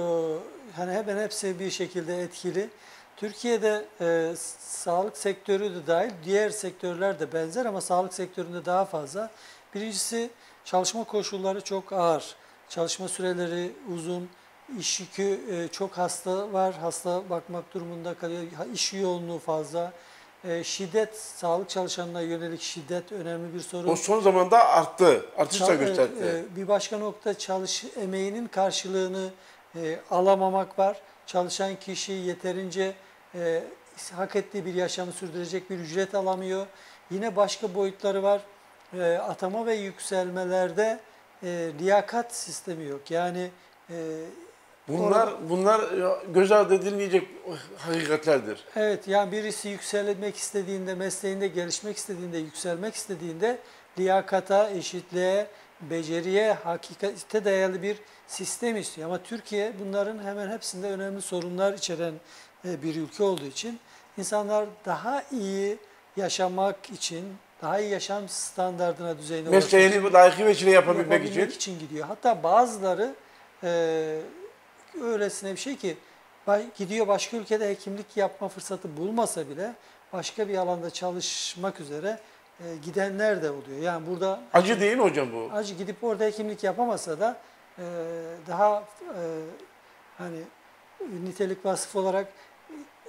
hani hemen hepsi bir şekilde etkili. Türkiye'de e, sağlık sektörü de dahil diğer sektörler de benzer ama sağlık sektöründe daha fazla. Birincisi çalışma koşulları çok ağır. Çalışma süreleri uzun, iş yükü e, çok hasta var, hasta bakmak durumunda kalıyor, iş yoğunluğu fazla. E, şiddet, sağlık çalışanına yönelik şiddet önemli bir sorun. O son zamanda arttı. Artış da gösterdi. e, bir başka nokta çalış emeğinin karşılığını e, alamamak var. Çalışan kişi yeterince e, hak ettiği bir yaşamı sürdürecek bir ücret alamıyor. Yine başka boyutları var. E, atama ve yükselmelerde e, liyakat sistemi yok. Yani e, Bunlar bunlar göz ardı edilmeyecek hakikatlerdir. Evet yani birisi yükselmek istediğinde, mesleğinde gelişmek istediğinde, yükselmek istediğinde liyakata, eşitliğe, beceriye, hakikate dayalı bir sistem istiyor. Ama Türkiye bunların hemen hepsinde önemli sorunlar içeren e, bir ülke olduğu için insanlar daha iyi yaşamak için, daha iyi yaşam standartına, düzeyine ulaşmak için- Mesleğini layıkı ve yapabilmek için. yapabilmek için gidiyor. Hatta bazıları e, öylesine bir şey ki gidiyor başka ülkede hekimlik yapma fırsatı bulmasa bile başka bir alanda çalışmak üzere e, gidenler de oluyor. Yani burada Acı değil mi hocam bu? acı gidip orada hekimlik yapamasa da e, daha e, hani nitelik vasıf olarak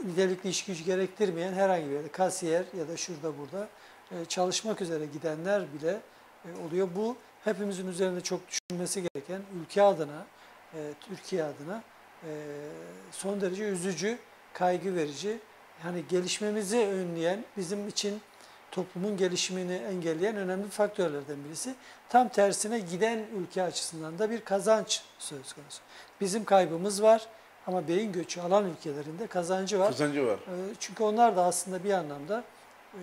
nitelikli iş gücü gerektirmeyen herhangi bir yerde kasiyer ya da şurada burada e, çalışmak üzere gidenler bile e, oluyor. Bu hepimizin üzerinde çok düşünmesi gereken ülke adına, e, Türkiye adına e, son derece üzücü, kaygı verici. Yani gelişmemizi önleyen, bizim için toplumun gelişimini engelleyen önemli faktörlerden birisi. Tam tersine giden ülke açısından da bir kazanç söz konusu. Bizim kaybımız var ama beyin göçü alan ülkelerinde kazancı var. Kazancı var. E, Çünkü onlar da aslında bir anlamda e,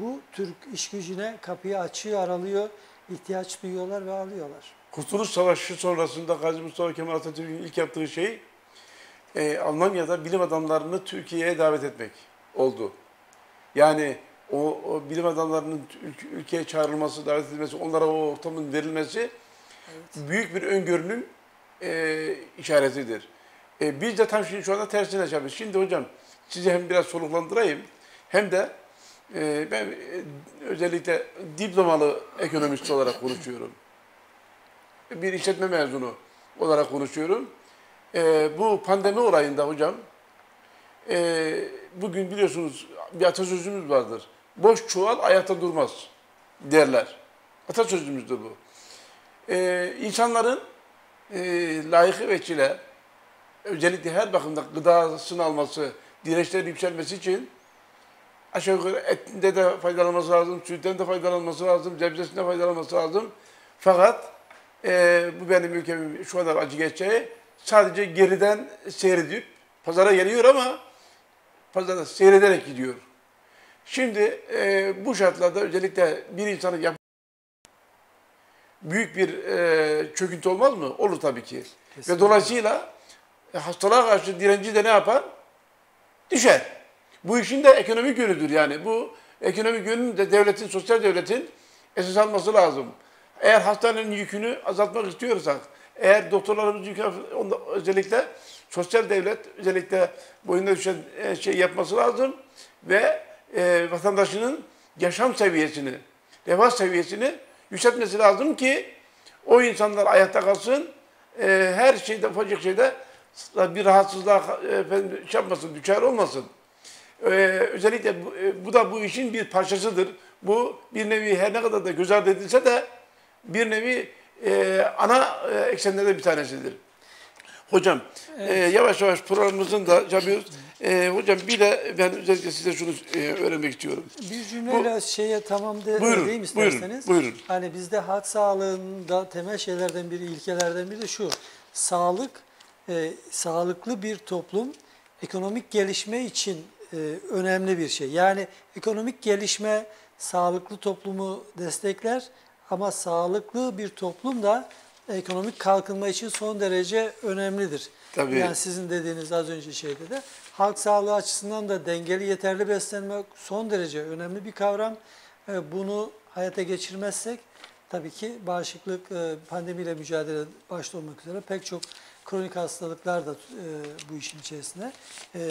bu Türk iş gücüne kapıyı açıyor, aralıyor, ihtiyaç duyuyorlar ve alıyorlar. Kurtuluş Savaşı sonrasında Gazi Mustafa Kemal Atatürk'ün ilk yaptığı şey e, Almanya'da bilim adamlarını Türkiye'ye davet etmek oldu. Yani o, o bilim adamlarının ül- ülkeye çağrılması, davet edilmesi, onlara o ortamın verilmesi büyük bir öngörünün e, işaretidir. E, biz de tam şimdi şu anda tersine yapıyoruz. Şimdi hocam sizi hem biraz soluklandırayım hem de e, ben e, özellikle diplomalı ekonomist olarak konuşuyorum. Bir işletme mezunu olarak konuşuyorum. E, bu pandemi olayında hocam e, bugün biliyorsunuz bir atasözümüz vardır. Boş çuval ayakta durmaz derler. Atasözümüzdür bu. E, insanların e, layıkı veçile özellikle her bakımda gıdasını alması, dirençlerin yükselmesi için aşağı yukarı etinde de faydalanması lazım, sütten de faydalanması lazım, sebzesinden faydalanması lazım. Fakat e, bu benim ülkemin şu kadar acı geçeceği sadece geriden seyredip pazara geliyor ama pazarda seyrederek gidiyor. Şimdi e, bu şartlarda özellikle bir insanın yap büyük bir e, çöküntü olmaz mı? Olur tabii ki. Ve Kesinlikle. dolayısıyla e, hastalığa karşı direnci de ne yapar? Düşer. Bu işin de ekonomik yönüdür yani. Bu ekonomik yönünü de devletin, sosyal devletin esas alması lazım. Eğer hastanenin yükünü azaltmak istiyorsak, eğer doktorlarımız yükü onda özellikle sosyal devlet özellikle boyunda düşen e, şey yapması lazım ve e, vatandaşının yaşam seviyesini, refah seviyesini yükseltmesi lazım ki o insanlar ayakta kalsın, e, her şeyde, ufacık şeyde bir rahatsızlığa e, efendim, şey yapmasın, düşer olmasın. Ee, özellikle bu, e, bu da bu işin bir parçasıdır. Bu bir nevi her ne kadar da göz ardı edilse de bir nevi e, ana e, eksenlerden bir tanesidir. Hocam e, yavaş yavaş programımızın da yapıyoruz. E, hocam bir de ben özellikle size şunu e, öğrenmek istiyorum. Bir cümleyle şeye tamam de, Buyurun, diyeyim buyurun, isterseniz. buyurun. Hani bizde halk sağlığında temel şeylerden biri, ilkelerden biri de şu. Sağlık, e, sağlıklı bir toplum ekonomik gelişme için e, önemli bir şey. Yani ekonomik gelişme sağlıklı toplumu destekler ama sağlıklı bir toplum da ekonomik kalkınma için son derece önemlidir. Tabii. Yani sizin dediğiniz az önce şeyde de halk sağlığı açısından da dengeli yeterli beslenme son derece önemli bir kavram. Bunu hayata geçirmezsek tabii ki bağışıklık e, pandemiyle mücadele başta olmak üzere pek çok kronik hastalıklar da e, bu işin içerisine e,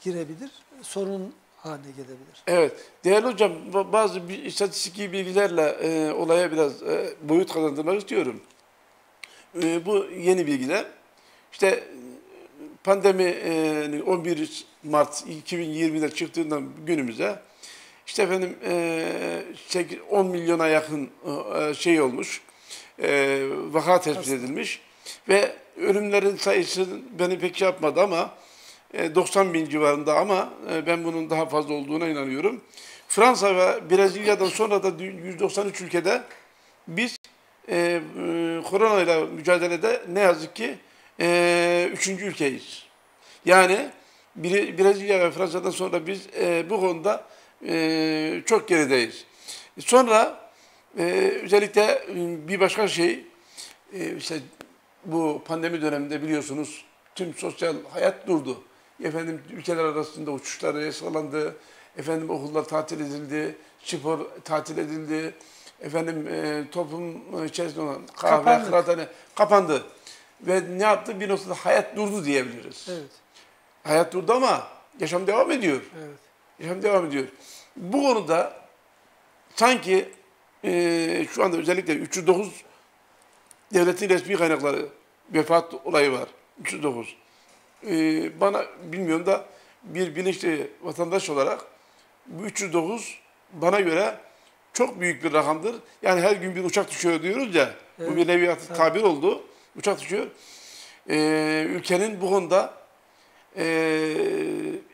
girebilir. Sorun haline gelebilir. Evet. Değerli hocam ba- bazı bir istatistiki bilgilerle olaya biraz boyut kazandırmak istiyorum. Bu yeni bilgiler. İşte pandemi e, 11 Mart 2020'de çıktığından günümüze işte efendim e, sekiz- 10 milyona yakın e, şey olmuş. E, vaka tespit edilmiş ve ölümlerin sayısı beni pek şey yapmadı ama e, 90 bin civarında ama e, ben bunun daha fazla olduğuna inanıyorum. Fransa ve Brezilya'dan sonra da dü- 193 ülkede biz e, e, korona ile mücadelede ne yazık ki e, üçüncü ülkeyiz. Yani Bre- Brezilya ve Fransa'dan sonra biz e, bu konuda e, çok gerideyiz. Sonra e, özellikle e, bir başka şey e, işte bu pandemi döneminde biliyorsunuz tüm sosyal hayat durdu. Efendim ülkeler arasında uçuşlar yasaklandı. Efendim okullar tatil edildi. Spor tatil edildi. Efendim e, toplum içerisinde olan kahve, kıraathane kapandı. Ve ne yaptı? Bir noktada hayat durdu diyebiliriz. Evet, Hayat durdu ama yaşam devam ediyor. evet. Yaşam devam ediyor. Bu konuda sanki e, şu anda özellikle 309 devletin resmi kaynakları vefat olayı var. 309. E, bana bilmiyorum da bir bilinçli vatandaş olarak bu 309 bana göre çok büyük bir rakamdır. Yani her gün bir uçak düşüyor diyoruz ya. Evet, Bu bir nevi tabir oldu. Uçak düşüyor. E, ülkenin bu konuda e,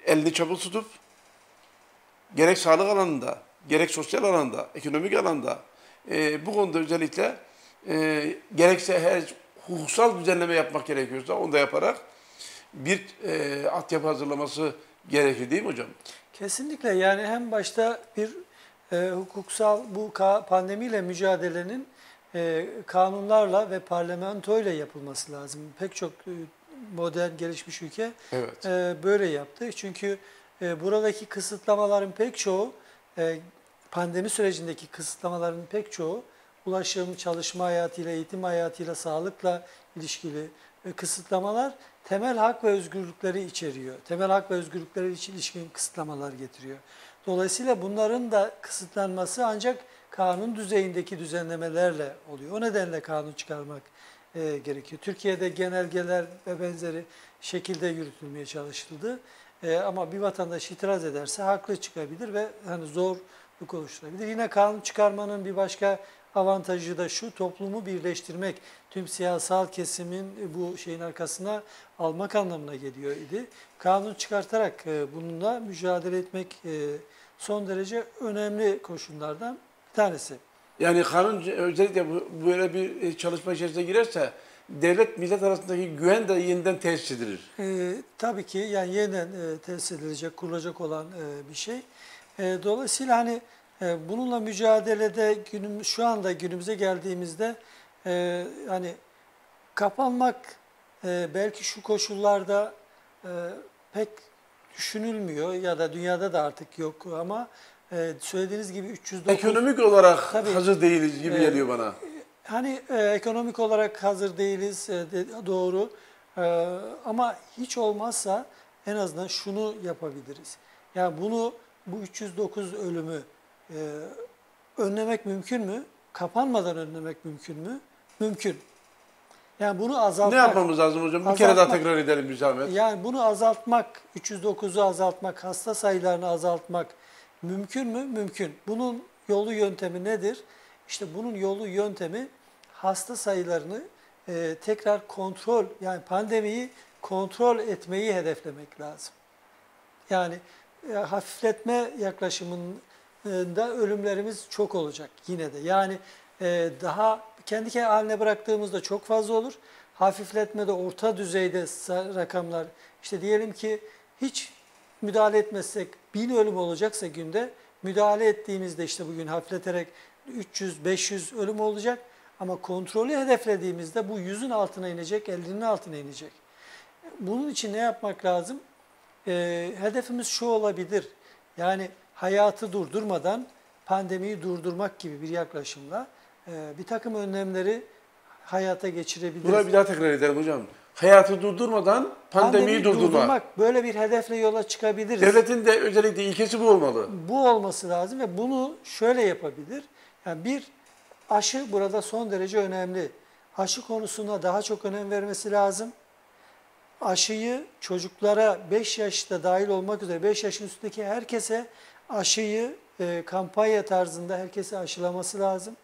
elini çabuk tutup gerek sağlık alanında, gerek sosyal alanda, ekonomik alanda e, bu konuda özellikle e, gerekse her hukuksal düzenleme yapmak gerekiyorsa onu da yaparak bir e, altyapı hazırlaması gerekir değil mi hocam? Kesinlikle yani hem başta bir e, hukuksal bu pandemiyle mücadelenin e, kanunlarla ve parlamentoyla yapılması lazım. Pek çok e, modern gelişmiş ülke Evet. e, böyle yaptı. Çünkü e, buradaki kısıtlamaların pek çoğu e, pandemi sürecindeki kısıtlamaların pek çoğu ulaşım, çalışma hayatıyla, eğitim hayatıyla, sağlıkla ilişkili e, kısıtlamalar temel hak ve özgürlükleri içeriyor. Temel hak ve özgürlükleri için ilişkin kısıtlamalar getiriyor. Dolayısıyla bunların da kısıtlanması ancak kanun düzeyindeki düzenlemelerle oluyor. O nedenle kanun çıkarmak e, gerekiyor. Türkiye'de genelgeler ve benzeri şekilde yürütülmeye çalışıldı. E, ama bir vatandaş itiraz ederse haklı çıkabilir ve hani zorluk oluşturabilir. Yine kanun çıkarmanın bir başka avantajı da şu, toplumu birleştirmek, tüm siyasal kesimin bu şeyin arkasına almak anlamına geliyor idi. Kanun çıkartarak e, bununla mücadele etmek e, son derece önemli koşullardan tanesi. Yani kanun özellikle böyle bir e, çalışma içerisine girerse devlet millet arasındaki güven de yeniden tesis edilir. E, tabii ki yani yeniden e, tesis edilecek, kurulacak olan e, bir şey. E, dolayısıyla hani e, bununla mücadelede günüm, şu anda günümüze geldiğimizde e, hani kapanmak e, belki şu koşullarda e, pek düşünülmüyor ya da dünyada da artık yok ama e, söylediğiniz gibi 309 Ekonomik olarak Tabii. hazır değiliz gibi Ee, geliyor bana. Hani e, ekonomik olarak hazır değiliz, e, de- doğru. E, ama hiç olmazsa en azından şunu yapabiliriz. Yani bunu bu 309 ölümü e, önlemek mümkün mü? Kapanmadan önlemek mümkün mü? Mümkün. Yani bunu azaltmak. Ne yapmamız lazım hocam? Bir kere daha Azaltmak. tekrar edelim bir zahmet. Yani bunu azaltmak, 309'u azaltmak, hasta sayılarını azaltmak mümkün mü? Mümkün. Bunun yolu yöntemi nedir? İşte bunun yolu yöntemi hasta sayılarını e, tekrar kontrol, yani pandemiyi kontrol etmeyi hedeflemek lazım. Yani e, hafifletme yaklaşımında ölümlerimiz çok olacak yine de. Yani e, daha kendi haline bıraktığımızda çok fazla olur. Hafifletmede orta düzeyde rakamlar işte diyelim ki hiç müdahale etmezsek bin ölüm olacaksa günde müdahale ettiğimizde işte bugün hafifleterek 300-500 ölüm olacak. Ama kontrolü hedeflediğimizde bu 100'ün altına inecek, 50'nin altına inecek. Bunun için ne yapmak lazım? Ee, hedefimiz şu olabilir. Yani hayatı durdurmadan pandemiyi durdurmak gibi bir yaklaşımla e, bir takım önlemleri hayata geçirebiliriz. Burayı bir daha tekrar edelim hocam. Hayatı durdurmadan pandemiyi, durdurmak. Böyle bir hedefle yola çıkabiliriz. Devletin de özellikle ilkesi bu olmalı. Bu olması lazım ve bunu şöyle yapabilir. Yani bir aşı burada son derece önemli. Aşı konusuna daha çok önem vermesi lazım. Aşıyı çocuklara 5 yaşta dahil olmak üzere 5 yaşın üstündeki herkese aşıyı e, kampanya tarzında herkese aşılaması lazım.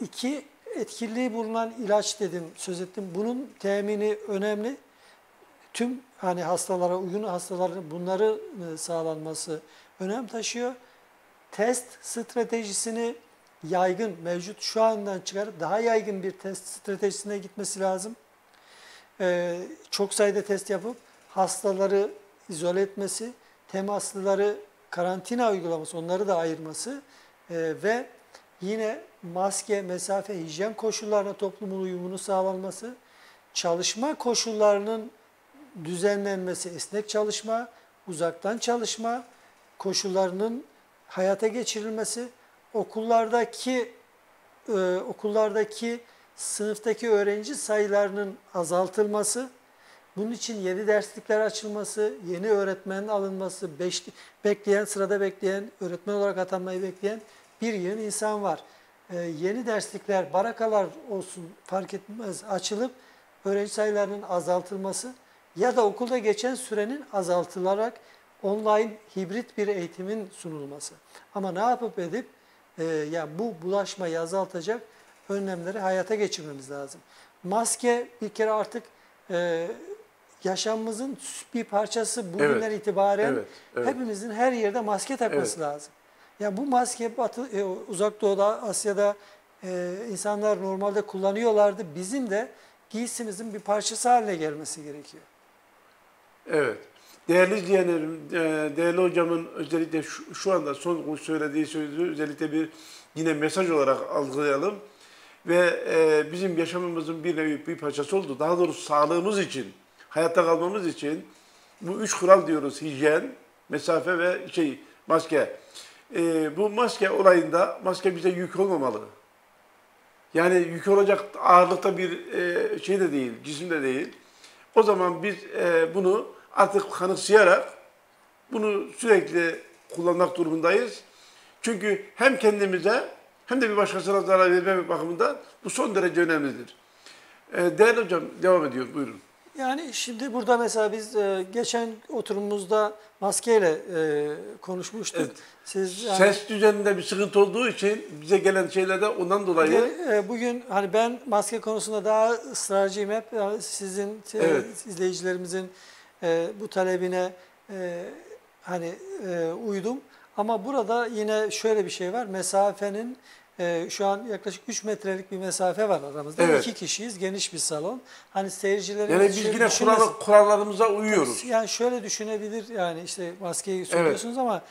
İki, etkili bulunan ilaç dedim, söz ettim. Bunun temini önemli. Tüm hani hastalara, uygun hastaların bunları e, sağlanması önem taşıyor. Test stratejisini yaygın, mevcut şu andan çıkarıp daha yaygın bir test stratejisine gitmesi lazım. Ee, çok sayıda test yapıp hastaları izole etmesi, temaslıları karantina uygulaması, onları da ayırması e, ve yine maske, mesafe, hijyen koşullarına toplumun uyumunu sağlanması, çalışma koşullarının düzenlenmesi, esnek çalışma, uzaktan çalışma koşullarının hayata geçirilmesi, okullardaki e, okullardaki sınıftaki öğrenci sayılarının azaltılması, bunun için yeni derslikler açılması, yeni öğretmenin alınması, beş, bekleyen, sırada bekleyen, öğretmen olarak atanmayı bekleyen bir yığın insan var. Ee, yeni derslikler, barakalar olsun fark etmez açılıp öğrenci sayılarının azaltılması ya da okulda geçen sürenin azaltılarak online hibrit bir eğitimin sunulması. Ama ne yapıp edip e, ya bu bulaşmayı azaltacak önlemleri hayata geçirmemiz lazım. Maske bir kere artık e, yaşamımızın bir parçası bugünden Evet, itibaren evet, evet. hepimizin her yerde maske takması lazım. Ya bu maske Batı, e, Uzak Doğu'da, Asya'da e, insanlar normalde kullanıyorlardı. Bizim de giysimizin bir parçası haline gelmesi gerekiyor. Evet. Değerli izleyenlerim, e, değerli hocamın özellikle şu, şu anda son söylediği sözü özellikle bir yine mesaj olarak algılayalım. Ve e, bizim yaşamımızın bir nevi bir parçası oldu. Daha doğrusu sağlığımız için, hayatta kalmamız için bu üç kural diyoruz. Hijyen, mesafe ve şey maske. E, bu maske olayında maske bize yük olmamalı. Yani yük olacak ağırlıkta bir e, şey de değil, cisim de değil. O zaman biz e, bunu artık kanıksayarak bunu sürekli kullanmak durumundayız. Çünkü hem kendimize hem de bir başkasına zarar vermemek bakımından bu son derece önemlidir. E, değerli hocam devam ediyor buyurun. Yani şimdi burada mesela biz e, geçen oturumumuzda maskeyle e, konuşmuştuk. Evet. Siz yani, Ses düzeninde bir sıkıntı olduğu için bize gelen şeyler de ondan dolayı e, bugün hani ben maske konusunda daha ısrarcıyım hep Yani sizin e, Evet. izleyicilerimizin e, bu talebine e, hani e, uydum. Ama burada yine şöyle bir şey var. Mesafenin e, şu an yaklaşık 3 metrelik bir mesafe var aramızda. Evet. İki kişiyiz, geniş bir salon. Hani seyircilerimiz yani biz yine kural, kurallarımıza uyuyoruz. Yani şöyle düşünebilir yani işte maskeyi söylüyorsunuz ama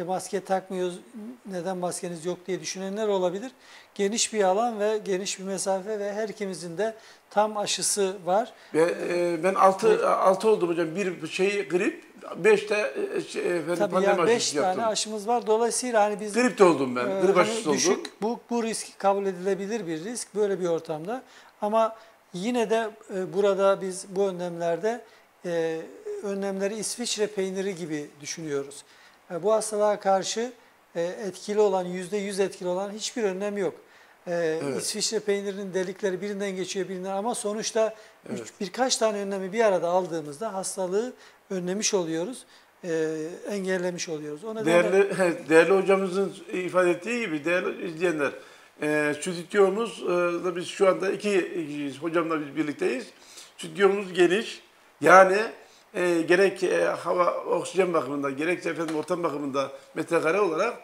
e, maske takmıyoruz neden maskeniz yok diye düşünenler olabilir. Geniş bir alan ve geniş bir mesafe ve her ikimizin de tam aşısı var. Ve, e, ben 6 altı oldum hocam. Bir şey grip, 5 de e, şey, efendim, Tabii pandemi yani 5 aşısı yaptım. tane aşımız var. Dolayısıyla hani biz Grip de oldum ben. Ee, grip hani aşısı oldum. düşük, bu, bu risk kabul edilebilir bir risk böyle bir ortamda. Ama yine de e, burada biz bu önlemlerde e, önlemleri İsviçre peyniri gibi düşünüyoruz. Bu hastalığa karşı e, etkili olan, yüzde yüz etkili olan hiçbir önlem yok. E, İsviçre peynirinin delikleri birinden geçiyor birinden ama sonuçta üç- birkaç tane önlemi bir arada aldığımızda hastalığı önlemiş oluyoruz, e, engellemiş oluyoruz. O nedenle Değerli, değerli hocamızın ifade ettiği gibi değerli izleyenler, e, stüdyomuz e, da biz şu anda iki. Hocamla biz birlikteyiz. Stüdyomuz geniş. Yani e, gerek e, hava oksijen bakımından gerekse efendim ortam bakımında metrekare olarak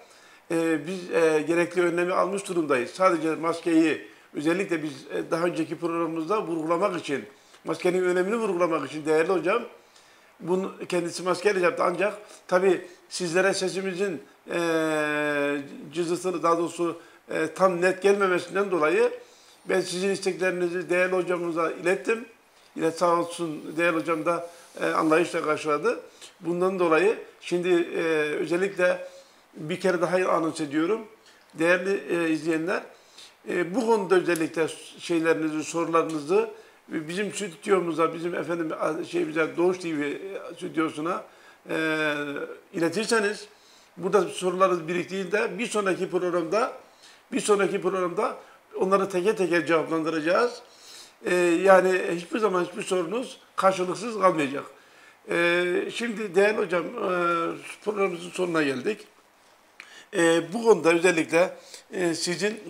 e, biz e, gerekli önlemi almış durumdayız. Sadece maskeyi özellikle biz e, daha önceki programımızda vurgulamak için, maskenin önemini vurgulamak için değerli hocam bunu kendisi maskeyle yaptı ancak tabii sizlere sesimizin e, cızırtılı daha doğrusu e, tam net gelmemesinden dolayı ben sizin isteklerinizi değerli hocamıza ilettim. Yine sağ olsun değerli hocam da e, anlayışla karşıladı. Bundan dolayı şimdi e, özellikle bir kere daha anons ediyorum. Değerli e, izleyenler, e, bu konuda özellikle şeylerinizi, sorularınızı bizim stüdyomuza, bizim efendim şeyimize Doğuş TV stüdyosuna e, iletirseniz burada sorularınız biriktiğinde bir sonraki programda bir sonraki programda onları teker teker cevaplandıracağız. E, yani hiçbir zaman hiçbir sorunuz karşılıksız kalmayacak. E, şimdi değerli hocam e, programımızın sonuna geldik. E, bu konuda özellikle e, sizin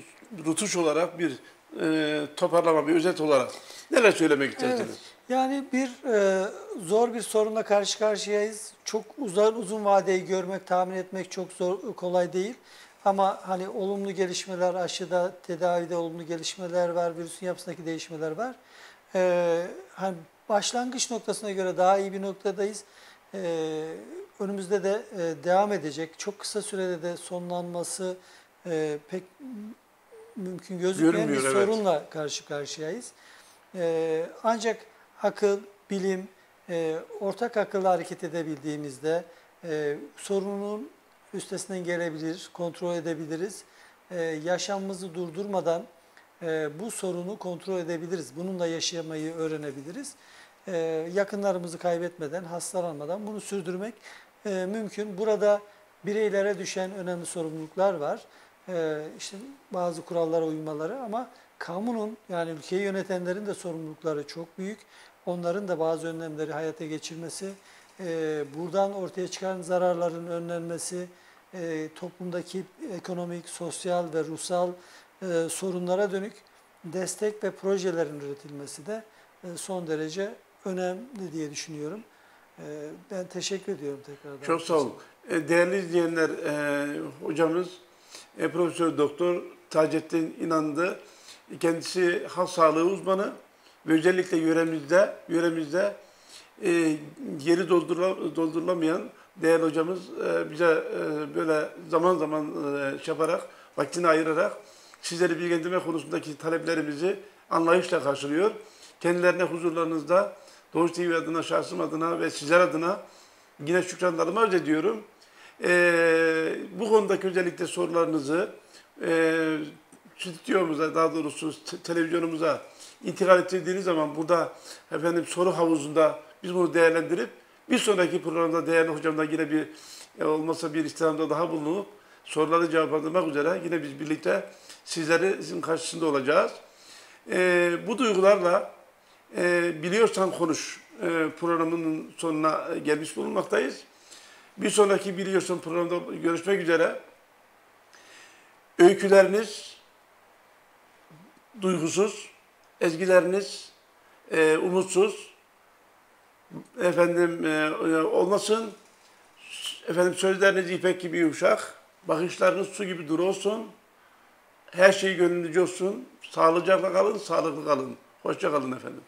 rutuş olarak bir e, toparlama, bir özet olarak neler söylemek istersiniz? Evet. Yani bir e, zor bir sorunla karşı karşıyayız. Çok uzun uzun vadeyi görmek, tahmin etmek çok zor kolay değil. Ama hani olumlu gelişmeler, aşıda, tedavide olumlu gelişmeler var, virüsün yapısındaki değişmeler var. E, hani başlangıç noktasına göre daha iyi bir noktadayız. E, önümüzde de e, devam edecek. Çok kısa sürede de sonlanması e, pek mümkün gözükmeyen bir Görünmüyor, evet. sorunla karşı karşıyayız. Ee, ancak akıl, bilim, e, ortak akılla hareket edebildiğimizde e, sorunun üstesinden gelebilir, kontrol edebiliriz. E, yaşamımızı durdurmadan e, bu sorunu kontrol edebiliriz. Bununla yaşamayı öğrenebiliriz. E, yakınlarımızı kaybetmeden, hastalanmadan bunu sürdürmek e, mümkün. Burada bireylere düşen önemli sorumluluklar var. E, işte bazı kurallara uymaları ama kamunun yani ülkeyi yönetenlerin de sorumlulukları çok büyük. Onların da bazı önlemleri hayata geçirmesi, e, buradan ortaya çıkan zararların önlenmesi, e, toplumdaki ekonomik, sosyal ve ruhsal e, sorunlara dönük destek ve projelerin üretilmesi de e, son derece önemli diye düşünüyorum. E, ben teşekkür ediyorum tekrardan. Çok sağ olun. E, Değerli izleyenler, e, hocamız e, Profesör Doktor Taceddin İnandı. Kendisi halk sağlığı uzmanı ve özellikle yöremizde, yöremizde e, yeri doldurula- doldurulamayan değerli hocamız e, bize e, böyle zaman zaman e, şey yaparak, vaktini ayırarak sizleri bilgilendirme konusundaki taleplerimizi anlayışla karşılıyor. Kendilerine huzurlarınızda Doğuş TV adına, şahsım adına ve sizler adına yine şükranlarımı arz ediyorum. Ee, bu konudaki özellikle sorularınızı e, stüdyomuza daha doğrusu te- televizyonumuza intikal ettirdiğiniz zaman burada efendim soru havuzunda biz bunu değerlendirip bir sonraki programda değerli hocamdan yine bir e, olmasa bir istirhamda daha bulunup soruları cevaplandırmak üzere yine biz birlikte sizlerin karşısında olacağız. E, bu duygularla e, biliyorsan konuş e, programının sonuna gelmiş bulunmaktayız. Bir sonraki biliyorsun programda görüşmek üzere. Öyküleriniz duygusuz, ezgileriniz e, umutsuz, efendim e, olmasın, efendim sözleriniz ipek gibi yumuşak, bakışlarınız su gibi duru olsun, her şey gönlünüzce olsun, sağlıcakla kalın, sağlıklı kalın. Hoşça kalın efendim.